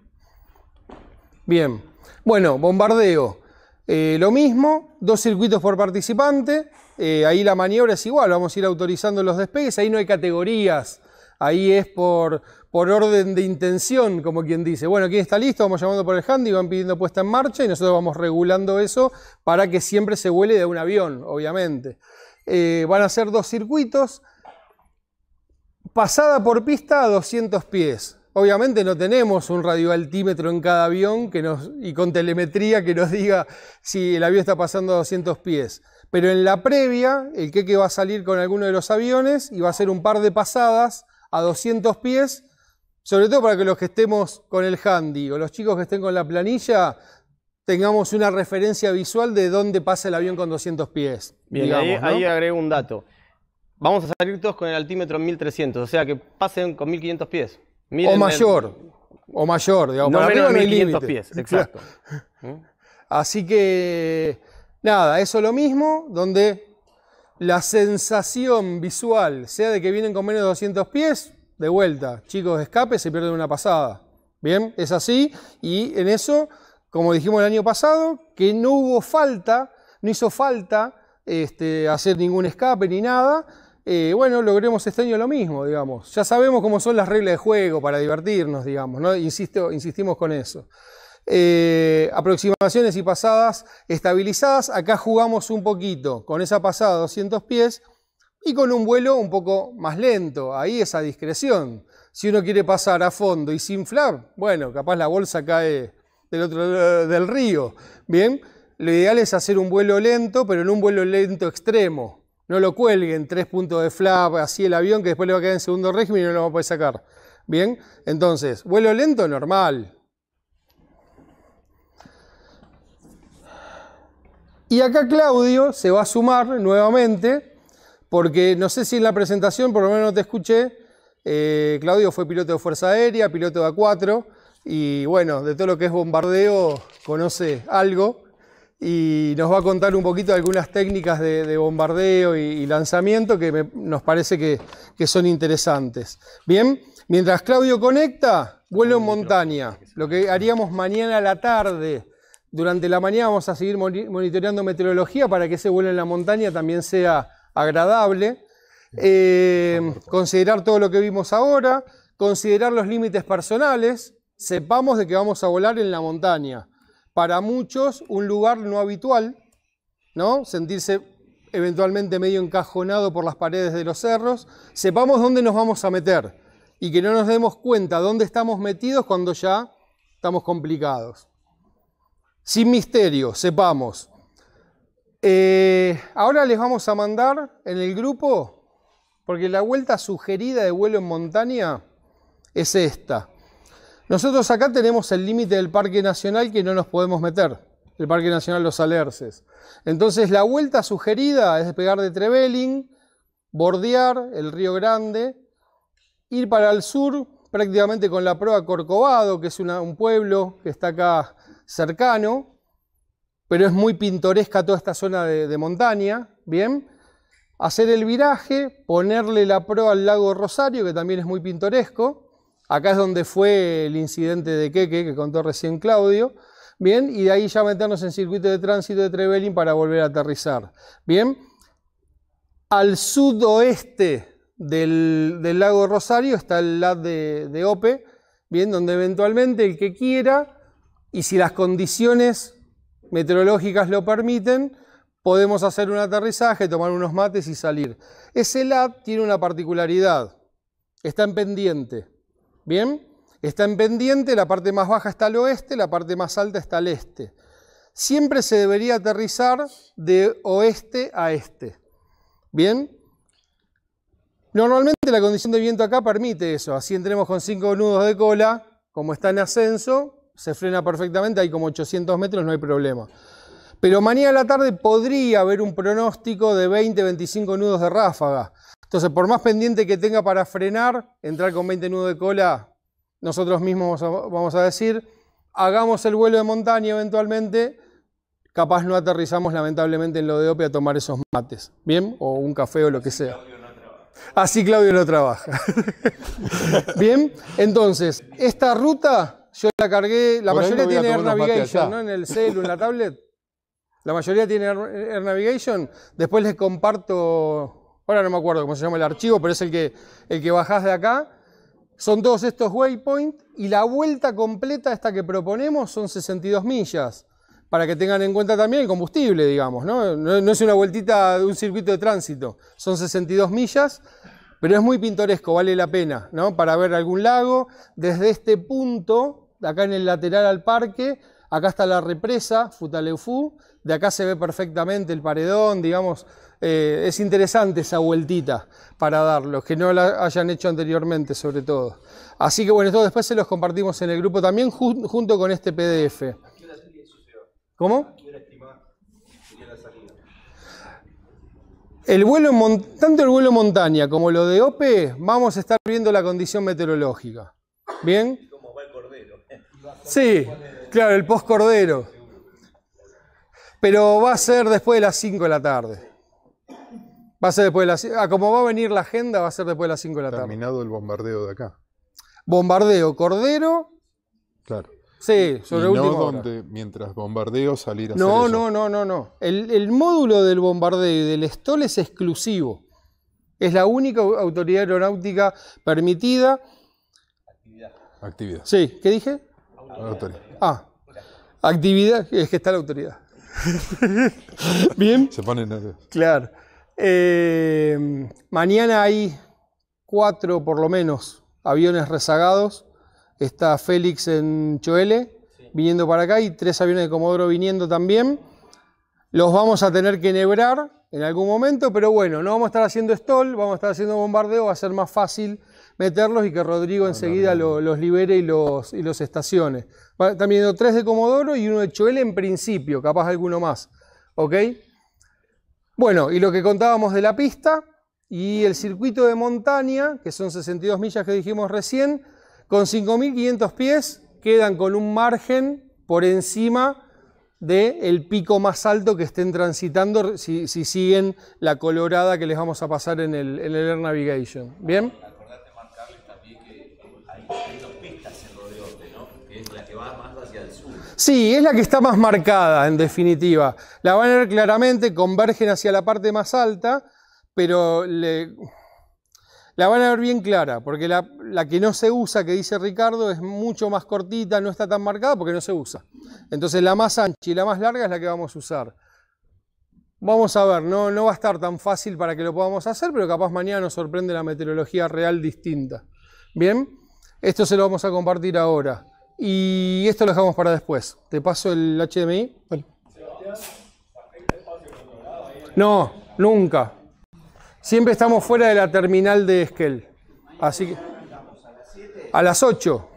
Bien. Bueno, bombardeo. Eh, lo mismo, dos circuitos por participante. Eh, ahí la maniobra es igual, vamos a ir autorizando los despegues. Ahí no hay categorías. Ahí es por, por orden de intención, como quien dice. Bueno, ¿quién está listo? Vamos llamando por el handy, van pidiendo puesta en marcha y nosotros vamos regulando eso para que siempre se vuele de un avión, obviamente. Eh, van a ser dos circuitos pasada por pista a 200 pies. Obviamente no tenemos un radioaltímetro en cada avión que nos, y con telemetría que nos diga si el avión está pasando a 200 pies. Pero en la previa, el que va a salir con alguno de los aviones y va a hacer un par de pasadas a 200 pies, sobre todo para que los que estemos con el handy o los chicos que estén con la planilla tengamos una referencia visual de dónde pasa el avión con 200 pies. Bien, digamos, ahí, ¿no? ahí agrego un dato. Vamos a salir todos con el altímetro en 1300, o sea que pasen con 1500 pies. Miren o el- mayor, o mayor, digamos. No para menos de no hay 1500 límite. pies, exacto. Así que, nada, eso lo mismo, donde la sensación visual sea de que vienen con menos de 200 pies, de vuelta, chicos escape se pierden una pasada. Bien, es así, y en eso, como dijimos el año pasado, que no hubo falta, no hizo falta este, hacer ningún escape ni nada. Eh, bueno, logremos este año lo mismo, digamos. Ya sabemos cómo son las reglas de juego para divertirnos, digamos, ¿no? Insisto, insistimos con eso. Eh, aproximaciones y pasadas estabilizadas. Acá jugamos un poquito con esa pasada a 200 pies y con un vuelo un poco más lento. Ahí esa discreción. Si uno quiere pasar a fondo y sin flap, bueno, capaz la bolsa cae del otro del río. Bien, lo ideal es hacer un vuelo lento, pero en un vuelo lento extremo. No lo cuelguen tres puntos de flap, así el avión que después le va a quedar en segundo régimen y no lo va a poder sacar. Bien, entonces, vuelo lento normal, Y acá Claudio se va a sumar nuevamente, porque no sé si en la presentación, por lo menos no te escuché, eh, Claudio fue piloto de Fuerza Aérea, piloto de A4, y bueno, de todo lo que es bombardeo conoce algo, y nos va a contar un poquito algunas técnicas de, de bombardeo y, lanzamiento que nos parece que, son interesantes. Bien, mientras Claudio conecta, vuelo en montaña, lo que haríamos mañana a la tarde. Durante la mañana vamos a seguir moni- monitoreando meteorología para que ese vuelo en la montaña también sea agradable. Eh, considerar todo lo que vimos ahora, considerar los límites personales, sepamos de que vamos a volar en la montaña. Para muchos, un lugar no habitual, ¿no? Sentirse eventualmente medio encajonado por las paredes de los cerros, sepamos dónde nos vamos a meter y que no nos demos cuenta dónde estamos metidos cuando ya estamos complicados. Sin misterio, sepamos. Eh, ahora les vamos a mandar en el grupo, porque la vuelta sugerida de vuelo en montaña es esta. Nosotros acá tenemos el límite del Parque Nacional que no nos podemos meter, el Parque Nacional Los Alerces. Entonces la vuelta sugerida es despegar de Trevelin, bordear el Río Grande, ir para el sur prácticamente con la prueba Corcovado, que es un pueblo que está acá cercano, pero es muy pintoresca toda esta zona de, de montaña, ¿bien? Hacer el viraje, ponerle la proa al lago Rosario, que también es muy pintoresco. Acá es donde fue el incidente de Queque, que contó recién Claudio. Bien, y de ahí ya meternos en circuito de tránsito de Trevelin para volver a aterrizar. Bien, al sudoeste del, lago Rosario está el LAD de, de Ope, bien, donde eventualmente el que quiera, y si las condiciones meteorológicas lo permiten, podemos hacer un aterrizaje, tomar unos mates y salir. Ese LAD tiene una particularidad, está en pendiente, ¿bien? Está en pendiente, la parte más baja está al oeste, la parte más alta está al este. Siempre se debería aterrizar de oeste a este. ¿Bien? Normalmente la condición de viento acá permite eso. Así entremos con 5 nudos de cola, como está en ascenso, se frena perfectamente, hay como 800 metros, no hay problema. Pero mañana a la tarde podría haber un pronóstico de 20-25 nudos de ráfaga. Entonces, por más pendiente que tenga para frenar, entrar con 20 nudos de cola nosotros mismos vamos a decir, hagamos el vuelo de montaña eventualmente, capaz no aterrizamos lamentablemente en lo de OPE a tomar esos mates, ¿bien? O un café o lo que sea. Así Claudio no trabaja. Bien, entonces, esta ruta yo la cargué, la mayoría tiene Air Navigation, ¿no? En el celu, en la tablet. La mayoría tiene Air Navigation. Después les comparto, ahora no me acuerdo cómo se llama el archivo, pero es el que, el que bajás de acá son todos estos waypoints y la vuelta completa, esta que proponemos, son 62 millas. Para que tengan en cuenta también el combustible, digamos, ¿no? No, es una vueltita de un circuito de tránsito, son 62 millas, pero es muy pintoresco, vale la pena, ¿no? Para ver algún lago. Desde este punto, acá en el lateral al parque, acá está la represa, Futaleufú, de acá se ve perfectamente el paredón, digamos, eh, es interesante esa vueltita para dar, los que no la hayan hecho anteriormente sobre todo. Así que bueno, esto después se los compartimos en el grupo también junto con este PDF. ¿Cómo? El vuelo tanto el vuelo montaña como lo de OPE, vamos a estar viendo la condición meteorológica. ¿Bien? ¿Cómo va el cordero? Sí, claro, el post cordero. Pero va a ser después de las 5 de la tarde. Va a ser después de las. Ah, como va a venir la agenda, va a ser después de las 5 de la tarde. Terminado el bombardeo de acá. Bombardeo, Cordero. Claro. Sí, sobre y no donde, mientras bombardeo, salir a no, hacer No, no, no, no. El, el, módulo del bombardeo y del STOL es exclusivo. Es la única autoridad aeronáutica permitida. Actividad. Actividad. Sí, ¿qué dije? Autoridad. Ah, actividad, es que está la autoridad. ¿Bien? Se pone nervioso. Claro. Eh, mañana hay cuatro, por lo menos, aviones rezagados. Está Félix en Choele, viniendo para acá, y tres aviones de Comodoro viniendo también. Los vamos a tener que nebrar en algún momento, pero bueno, no vamos a estar haciendo stall, vamos a estar haciendo bombardeo, va a ser más fácil meterlos y que Rodrigo enseguida los libere y los, y los estacione. Están viniendo tres de Comodoro y uno de Choele en principio, capaz alguno más. ¿Ok? Bueno, y lo que contábamos de la pista y el circuito de montaña, que son 62 millas que dijimos recién, con 5.500 pies quedan con un margen por encima del pico más alto que estén transitando si, siguen la colorada que les vamos a pasar en el, en el Air Navigation. ¿Bien? Sí, es la que está más marcada, en definitiva. La van a ver claramente, convergen hacia la parte más alta, pero La van a ver bien clara, porque la, la que no se usa, que dice Ricardo, es mucho más cortita, no está tan marcada porque no se usa. Entonces la más ancha y la más larga es la que vamos a usar. Vamos a ver, no, no va a estar tan fácil para que lo podamos hacer, pero capaz mañana nos sorprende la meteorología real distinta. Bien, esto se lo vamos a compartir ahora. Y esto lo dejamos para después. Te paso el HDMI. No, nunca. Siempre estamos fuera de la terminal de Esquel. Así que. A las 8.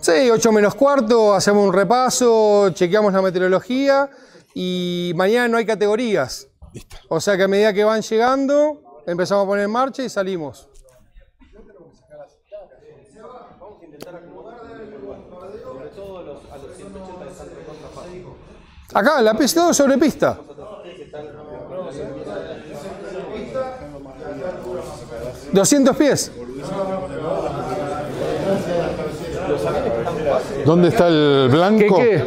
Sí, 8 menos cuarto, hacemos un repaso, chequeamos la meteorología y mañana no hay categorías. O sea que a medida que van llegando, empezamos a poner en marcha y salimos. Acá, la pista, todo sobre pista. ¿200 pies? ¿Dónde está el ¿Qué blanco? qué?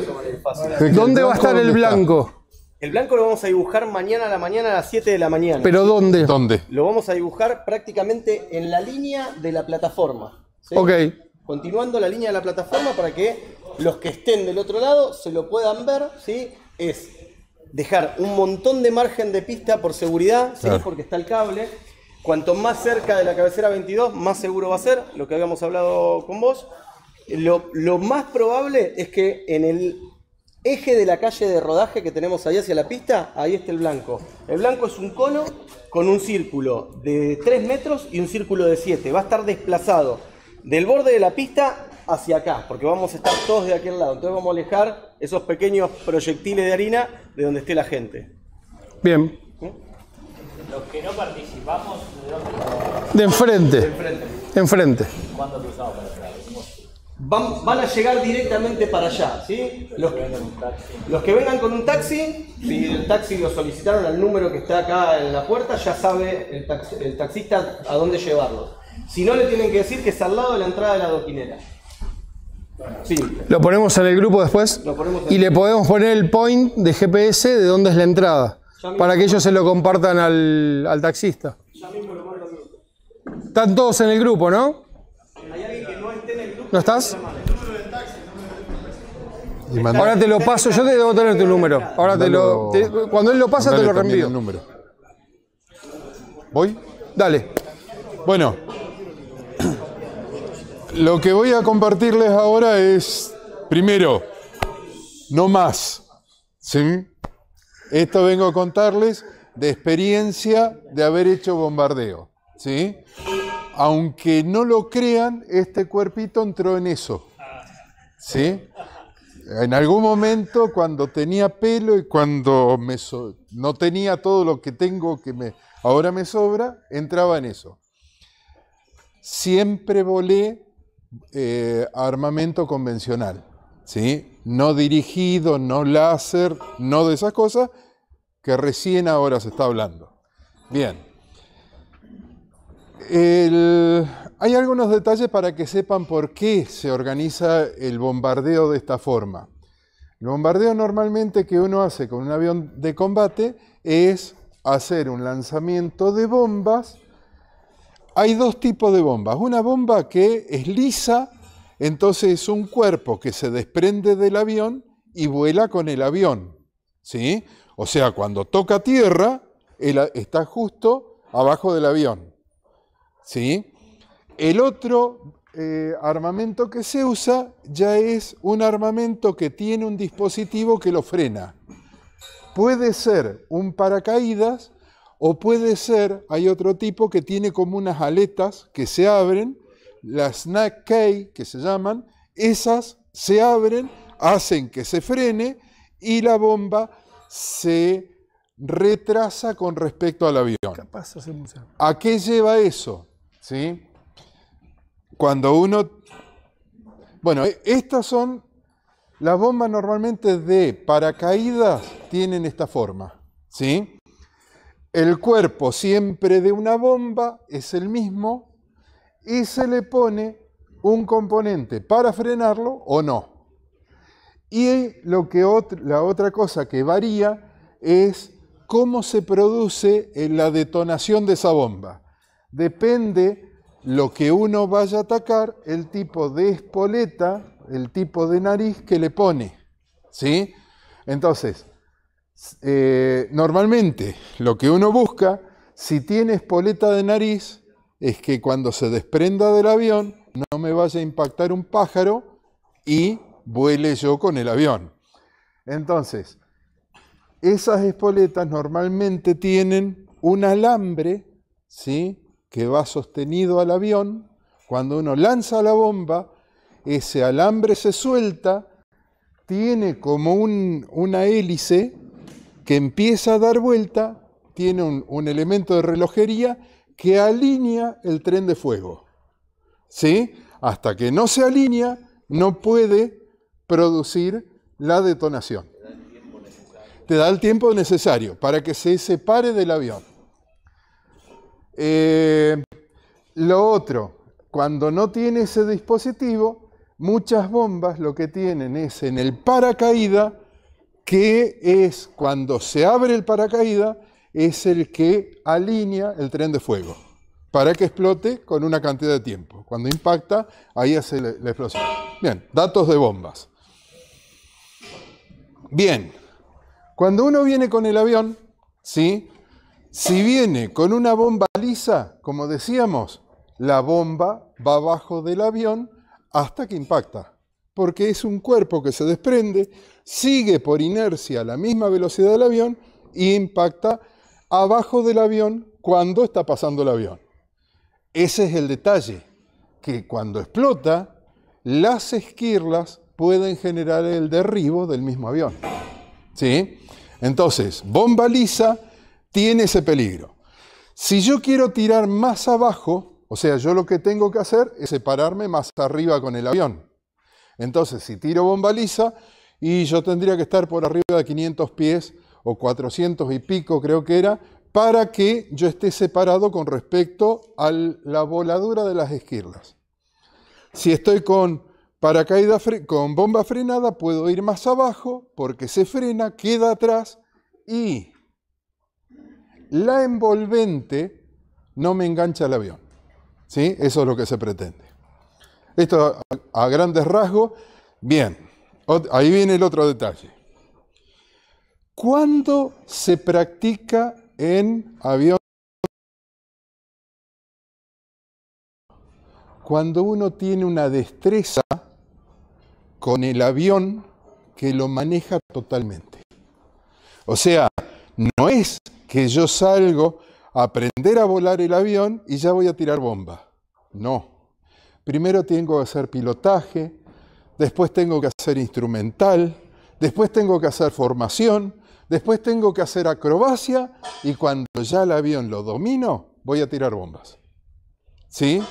¿Qué- ¿Dónde va a estar el blanco? El blanco lo vamos a dibujar mañana a la mañana a las 7 de la mañana. ¿Pero dónde? ¿Dónde? Lo vamos a dibujar prácticamente en la línea de la plataforma. ¿sí? Ok. Continuando la línea de la plataforma para que los que estén del otro lado se lo puedan ver, ¿sí? Es dejar un montón de margen de pista por seguridad. Porque está el cable. Cuanto más cerca de la cabecera 22, más seguro va a ser, lo que habíamos hablado con vos. Lo, lo más probable es que en el eje de la calle de rodaje que tenemos ahí hacia la pista, ahí está el blanco. El blanco es un cono con un círculo de 3 metros y un círculo de 7. Va a estar desplazado del borde de la pista hacia acá, porque vamos a estar todos de aquel lado. Entonces vamos a alejar esos pequeños proyectiles de harina de donde esté la gente. Bien. Los que no participamos, ¿de dónde? De enfrente. Enfrente. ¿Cuándo cruzamos para atrás? Van, van a llegar directamente para allá, ¿sí? Los, los que vengan con un taxi, si el taxi lo solicitaron al número que está acá en la puerta, ya sabe el, tax- el taxista a dónde llevarlos. Si no, le tienen que decir que es al lado de la entrada de la doquinera. Lo ponemos en el grupo después. Lo Y le podemos poner el point de GPS de dónde es la entrada. Para que ellos se lo compartan al, al taxista. Están todos en el grupo, ¿no? ¿No estás? Y Ahora te lo paso, yo te debo tener tu número. Ahora te lo. te- cuando él lo pasa, te lo reenvío. el número. ¿Voy? Dale. Bueno, lo que voy a compartirles ahora es, primero, no más. ¿sí? Esto vengo a contarles de experiencia de haber hecho bombardeo. ¿sí? Aunque no lo crean, este cuerpito entró en eso. ¿sí? En algún momento, cuando tenía pelo y cuando me no tenía todo lo que tengo que me, ahora me sobra, entraba en eso. Siempre volé eh, armamento convencional, ¿sí? No dirigido, no láser, no de esas cosas que recién ahora se está hablando. Bien. Hay algunos detalles para que sepan por qué se organiza el bombardeo de esta forma. El bombardeo normalmente que uno hace con un avión de combate es hacer un lanzamiento de bombas. Hay dos tipos de bombas. Una bomba que es lisa, entonces es un cuerpo que se desprende del avión y vuela con el avión. ¿sí? O sea, cuando toca tierra, está justo abajo del avión. ¿sí? El otro eh, armamento que se usa ya es un armamento que tiene un dispositivo que lo frena. Puede ser un paracaídas o puede ser, hay otro tipo que tiene como unas aletas que se abren, las snack key que se llaman, esas se abren, hacen que se frene y la bomba se retrasa con respecto al avión. ¿A qué lleva eso? ¿Sí? Cuando uno... Bueno, e- estas son... Las bombas normalmente de paracaídas tienen esta forma. ¿Sí? El cuerpo siempre de una bomba es el mismo y se le pone un componente para frenarlo o no. Y lo que la otra cosa que varía es cómo se produce en la detonación de esa bomba. Depende lo que uno vaya a atacar, el tipo de espoleta, el tipo de nariz que le pone. ¿Sí? Entonces, eh, normalmente lo que uno busca, si tiene espoleta de nariz, es que cuando se desprenda del avión no me vaya a impactar un pájaro y vuele yo con el avión. Entonces, esas espoletas normalmente tienen un alambre, ¿sí? que va sostenido al avión. Cuando uno lanza la bomba, ese alambre se suelta, tiene como una hélice que empieza a dar vuelta, tiene un, elemento de relojería que alinea el tren de fuego. ¿Sí? Hasta que no se alinea, no puede producir la detonación. Te da el tiempo necesario para que se separe del avión. Eh, lo otro, cuando no tiene ese dispositivo, muchas bombas lo que tienen es en el paracaídas, que es cuando se abre el paracaídas, es el que alinea el tren de fuego para que explote con una cantidad de tiempo. Cuando impacta, ahí hace la, explosión. Bien, datos de bombas. Bien, cuando uno viene con el avión, ¿sí? Si viene con una bomba lisa, como decíamos, la bomba va abajo del avión hasta que impacta, porque es un cuerpo que se desprende, sigue por inercia a la misma velocidad del avión y impacta abajo del avión cuando está pasando el avión. Ese es el detalle, que cuando explota, las esquirlas pueden generar el derribo del mismo avión. ¿Sí? Entonces, bomba lisa tiene ese peligro. Si yo quiero tirar más abajo, o sea, yo lo que tengo que hacer es separarme más arriba con el avión. Entonces, si tiro bomba lisa, y yo tendría que estar por arriba de 500 pies o 400 y pico creo que era, para que yo esté separado con respecto a la voladura de las esquirlas. Si estoy con paracaídas con bomba frenada, puedo ir más abajo porque se frena, queda atrás y la envolvente no me engancha el avión. ¿Sí? Eso es lo que se pretende. Esto a, grandes rasgos. Bien, ahí viene el otro detalle. ¿Cuándo se practica en avión? Cuando uno tiene una destreza con el avión que lo maneja totalmente. O sea, no es que yo salgo a aprender a volar el avión y ya voy a tirar bomba. No. Primero tengo que hacer pilotaje, después tengo que hacer instrumental, después tengo que hacer formación, después tengo que hacer acrobacia y cuando ya el avión lo domino, voy a tirar bombas. ¿Sí?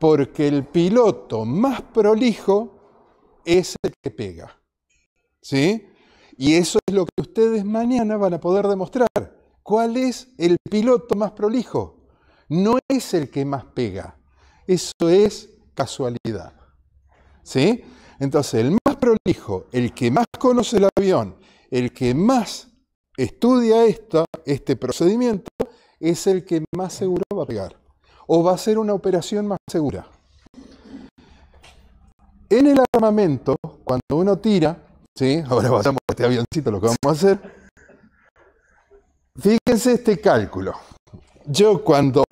Porque el piloto más prolijo es el que pega. ¿Sí? Y eso es lo que ustedes mañana van a poder demostrar. ¿Cuál es el piloto más prolijo? No es el que más pega. Eso es casualidad. ¿Sí? Entonces, el más prolijo, el que más conoce el avión, el que más estudia esto, este procedimiento, es el que más seguro va a pegar. O va a ser una operación más segura. En el armamento, cuando uno tira, ¿sí? ahora pasamos a este avioncito, lo que vamos a hacer. Fíjense este cálculo. Yo cuando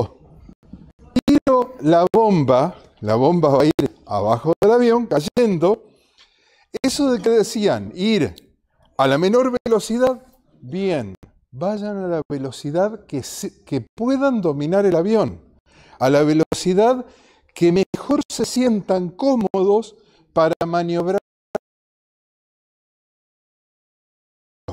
la bomba, la bomba va a ir abajo del avión, cayendo. Eso de que decían ir a la menor velocidad, bien, vayan a la velocidad que, que puedan dominar el avión, a la velocidad que mejor se sientan cómodos para maniobrar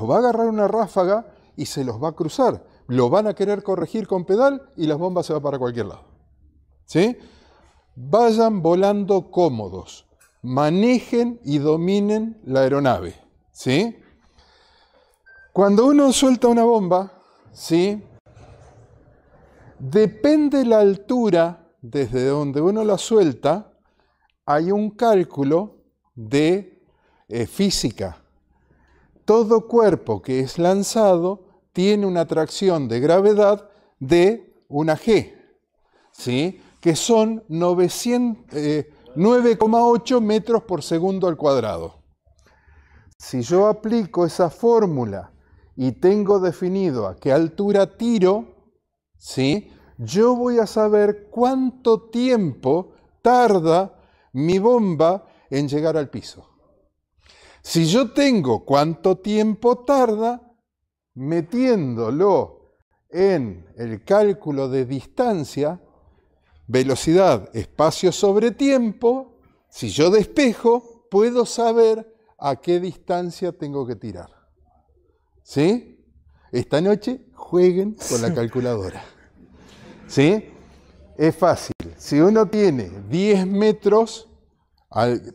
va a agarrar una ráfaga y se los va a cruzar. Lo van a querer corregir con pedal y las bombas se van para cualquier lado. ¿Sí? Vayan volando cómodos. Manejen y dominen la aeronave. ¿Sí? Cuando uno suelta una bomba, ¿sí? Depende la altura desde donde uno la suelta, hay un cálculo de eh, física todo cuerpo que es lanzado tiene una tracción de gravedad de una G, ¿sí? Que son 900, eh, 9,8 metros por segundo al cuadrado. Si yo aplico esa fórmula y tengo definido a qué altura tiro, ¿sí? yo voy a saber cuánto tiempo tarda mi bomba en llegar al piso. Si yo tengo cuánto tiempo tarda, metiéndolo en el cálculo de distancia, velocidad, espacio sobre tiempo, si yo despejo, puedo saber a qué distancia tengo que tirar. ¿Sí? Esta noche jueguen con la calculadora. ¿Sí? Es fácil. Si uno tiene 10 metros,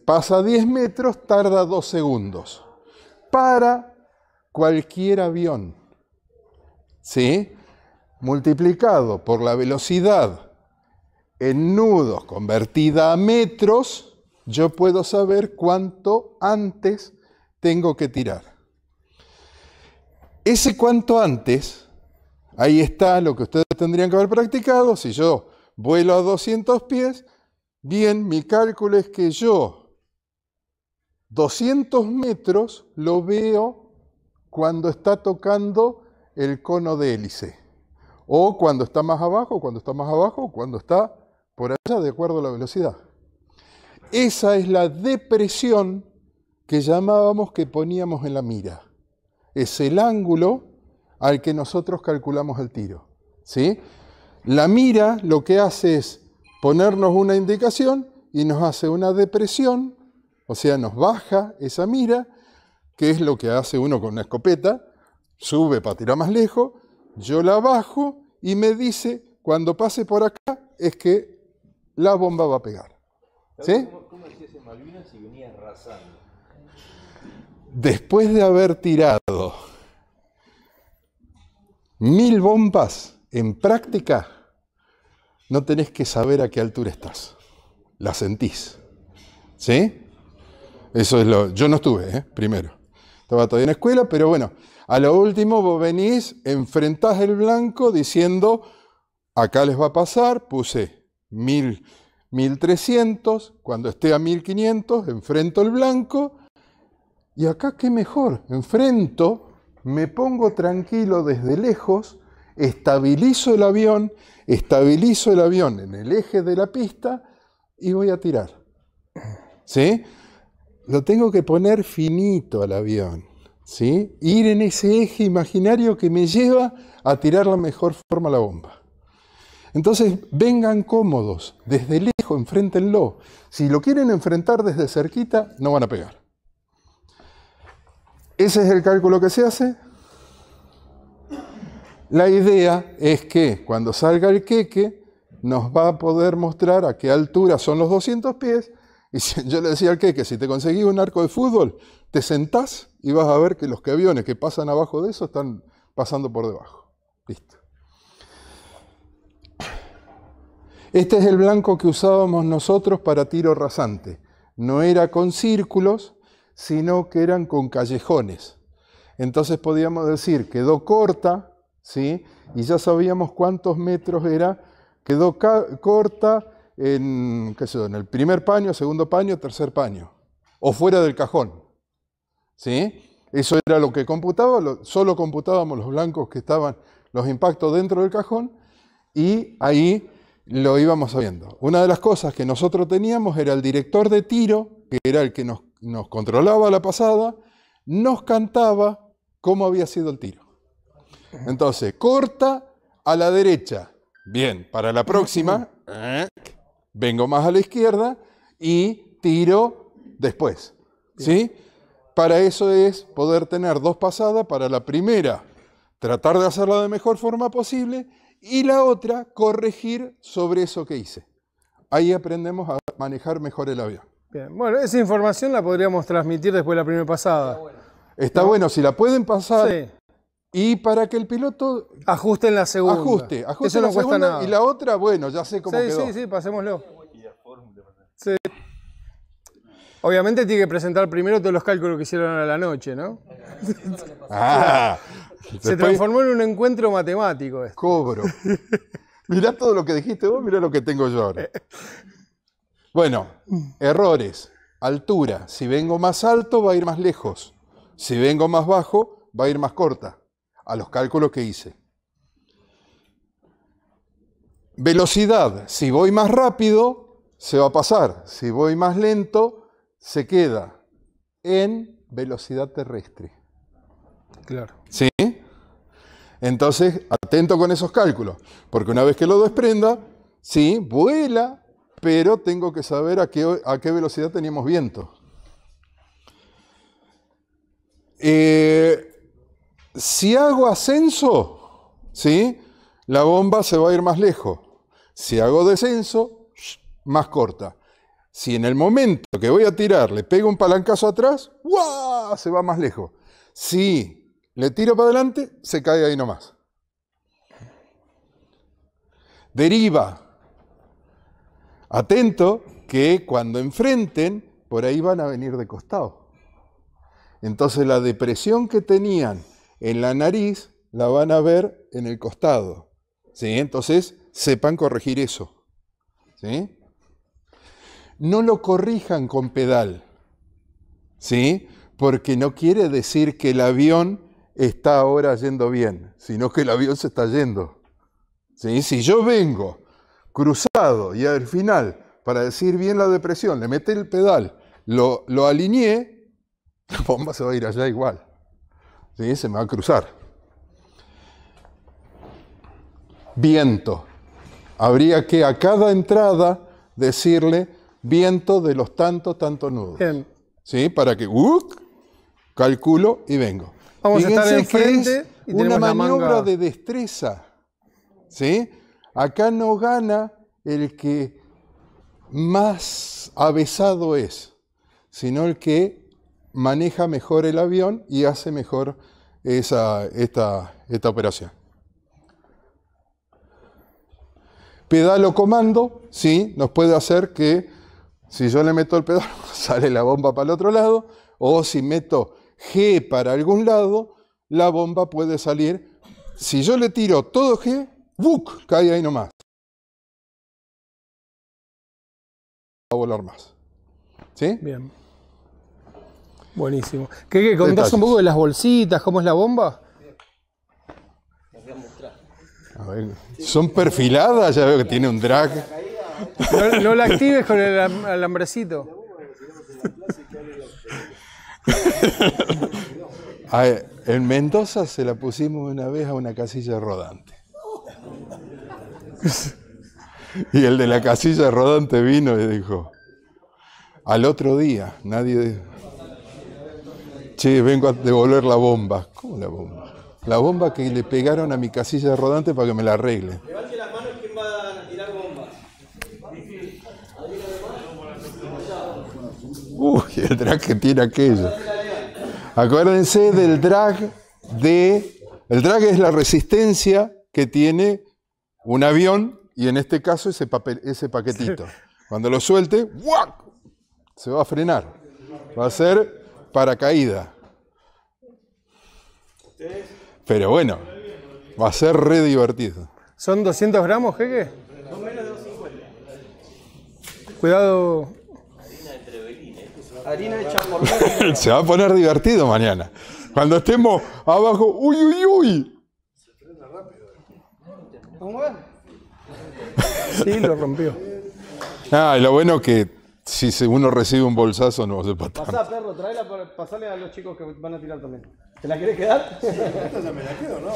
pasa 10 metros, tarda 2 segundos. Para cualquier avión. ¿Sí? Multiplicado por la velocidad en nudos convertida a metros, yo puedo saber cuánto antes tengo que tirar. Ese cuánto antes, ahí está lo que ustedes tendrían que haber practicado. Si yo vuelo a 200 pies, bien, mi cálculo es que yo 200 metros lo veo cuando está tocando el cono de hélice. O cuando está más abajo, cuando está más abajo, cuando está por allá, de acuerdo a la velocidad. Esa es la depresión que llamábamos que poníamos en la mira. Es el ángulo al que nosotros calculamos el tiro. ¿sí? La mira lo que hace es ponernos una indicación y nos hace una depresión, o sea, nos baja esa mira, que es lo que hace uno con una escopeta, sube para tirar más lejos, yo la bajo y me dice, cuando pase por acá, es que la bomba va a pegar. ¿Sí? Después de haber tirado mil bombas en práctica, no tenés que saber a qué altura estás. La sentís. ¿Sí? Eso es lo. Yo no estuve, ¿eh? primero. Estaba todavía en escuela, pero bueno, a lo último vos venís, enfrentás el blanco diciendo, acá les va a pasar, puse mil, 1300, cuando esté a 1500, enfrento el blanco, y acá qué mejor, enfrento, me pongo tranquilo desde lejos, estabilizo el avión, estabilizo el avión en el eje de la pista y voy a tirar. ¿Sí? Lo tengo que poner finito al avión. ¿Sí? Ir en ese eje imaginario que me lleva a tirar la mejor forma la bomba. Entonces, vengan cómodos, desde lejos, enfréntenlo. Si lo quieren enfrentar desde cerquita, no van a pegar. Ese es el cálculo que se hace. La idea es que cuando salga el queque, nos va a poder mostrar a qué altura son los 200 pies. Y si- yo le decía al queque, si te conseguís un arco de fútbol, te sentás y vas a ver que los aviones que pasan abajo de eso están pasando por debajo. Listo. Este es el blanco que usábamos nosotros para tiro rasante. No era con círculos, sino que eran con callejones. Entonces podíamos decir, quedó corta, ¿sí? Y ya sabíamos cuántos metros era, quedó corta en, qué sé en el primer paño, segundo paño, tercer paño, o fuera del cajón, ¿sí? Eso era lo que computaba, lo- solo computábamos los blancos que estaban, los impactos dentro del cajón, y ahí lo íbamos sabiendo. Una de las cosas que nosotros teníamos era el director de tiro, que era el que nos, nos controlaba la pasada, nos cantaba cómo había sido el tiro. Entonces, corta a la derecha. Bien, para la próxima, vengo más a la izquierda y tiro después. ¿Sí? Para eso es poder tener dos pasadas. Para la primera, tratar de hacerla de mejor forma posible y la otra, corregir sobre eso que hice. Ahí aprendemos a manejar mejor el avión. Bien. Bueno, esa información la podríamos transmitir después de la primera pasada. Está bueno, si la pueden pasar Sí. y para que el piloto Ajusten la segunda. ajuste, ajuste Eso la no cuesta segunda nada. y la otra, bueno, ya sé cómo sí, quedó. sí, sí, pasémoslo. Sí. Obviamente tiene que presentar primero todos los cálculos que hicieron a la noche, ¿no? Ah, Se transformó en un encuentro matemático. esto. Cobro. mirá todo lo que dijiste vos, mirá lo que tengo yo ahora. Bueno, errores. Altura. Si vengo más alto, va a ir más lejos. Si vengo más bajo, va a ir más corta. A los cálculos que hice. Velocidad. Si voy más rápido, se va a pasar. Si voy más lento, se queda en velocidad terrestre. Claro. ¿Sí? Entonces, atento con esos cálculos, porque una vez que lo desprenda, sí, vuela, pero tengo que saber a qué, a qué velocidad teníamos viento. Eh, si hago ascenso, ¿sí? la bomba se va a ir más lejos. Si hago descenso, más corta. Si en el momento que voy a tirar le pego un palancazo atrás, ¡guau! se va más lejos. Si le tiro para adelante, se cae ahí nomás. Deriva. Atento que cuando enfrenten, por ahí van a venir de costado. Entonces la depresión que tenían en la nariz la van a ver en el costado. ¿Sí? Entonces sepan corregir eso. ¿Sí? No lo corrijan con pedal. ¿Sí? Porque no quiere decir que el avión está ahora yendo bien, sino que el avión se está yendo. ¿Sí? Si yo vengo cruzado y al final, para decir bien la depresión, le mete el pedal, lo, lo alineé, la bomba se va a ir allá igual. ¿Sí? Se me va a cruzar. Viento. Habría que a cada entrada decirle viento de los tantos, tantos nudos. Bien. ¿Sí? Para que ¡uc! calculo y vengo. Vamos a estar Fíjense que es y una maniobra de destreza. ¿Sí? Acá no gana el que más avesado es, sino el que maneja mejor el avión y hace mejor esa, esta, esta operación. Pedal o comando, sí, nos puede hacer que si yo le meto el pedal, sale la bomba para el otro lado, o si meto G para algún lado, la bomba puede salir. Si yo le tiro todo G, ¡buc! cae ahí nomás. Va a volar más. ¿Sí? Bien. Buenísimo. ¿Qué, qué contás Detalles. un poco de las bolsitas? ¿Cómo es la bomba? A ver, son perfiladas, ya veo que tiene un drag. No, la actives con el alam- alambrecito. En Mendoza se la pusimos una vez a una casilla rodante. Y el de la casilla rodante vino y dijo, al otro día, nadie... Che, vengo a devolver la bomba. ¿Cómo la bomba? La bomba que le pegaron a mi casilla rodante para que me la arreglen. Levante las manos quién va a tirar bombas. Uy, el drag que tiene aquello. Acuérdense del drag de... El drag es la resistencia que tiene un avión y en este caso ese, papel, ese paquetito. Cuando lo suelte, ¡guac! se va a frenar. Va a ser paracaída. Pero bueno, va a ser re divertido. ¿Son 200 gramos, jeque? Son menos de 250. Cuidado. Harina hecha por. Se va a poner divertido mañana. Cuando estemos abajo, uy, uy, uy. ¿Cómo va? Sí, lo rompió. Ah, y lo bueno que si se- uno recibe un bolsazo no va a ser para tanto. Pasá, perro, traela para pasarle a los chicos que van a tirar también. ¿Te la querés quedar? Esta ya me la quedo, no.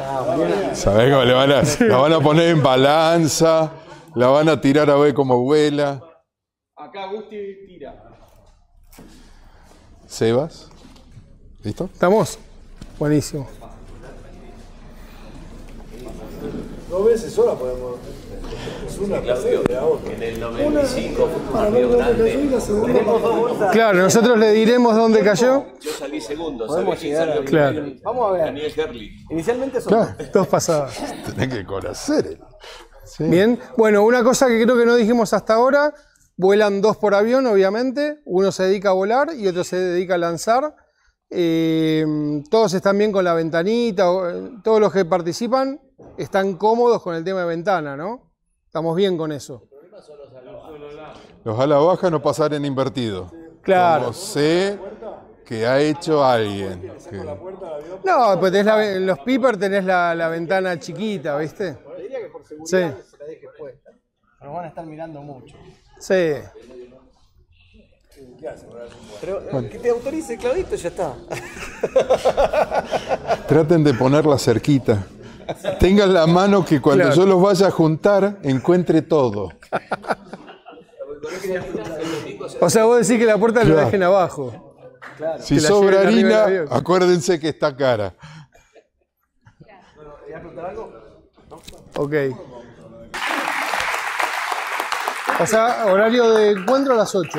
Ah, mañana. ¿Sabés cómo le van a, la van a poner en balanza? La van a tirar a ver cómo vuela. Acá Gusti tira. Sebas. ¿Listo? ¿Estamos? Buenísimo. Dos veces sola podemos. Es una Claudio, en el 95 fue un partido grande. Tenemos dos bolsas. Claro, nosotros le diremos dónde cayó. Yo salí segundo, Podemos salí, llegar Claro. Vamos a ver. Daniel Herli. Inicialmente son Claro. Dos pasadas. Tenés que conocer. Sí. Bien. Bueno, una cosa que creo que no dijimos hasta ahora. Vuelan dos por avión, obviamente. Uno se dedica a volar y otro se dedica a lanzar. Eh, todos están bien con la ventanita, eh, todos los que participan están cómodos con el tema de ventana, ¿no? Estamos bien con eso. Los ala baja no pasar en invertido. Claro. Como sé que ha hecho alguien. que- No, pues tenés la en los Piper tenés la, la ventana chiquita, ¿viste? Sí, la dejes puesta. Nos van a estar mirando mucho. Sí. Pero que te autorice Claudito, ya está. Traten de ponerla cerquita. Tengan la mano que cuando Claro. yo los vaya a juntar, encuentre todo. O sea, vos decís que la puerta la Claro. dejen abajo. Si la sobra harina, acuérdense que está cara. Ok. O sea, horario de encuentro a las 8.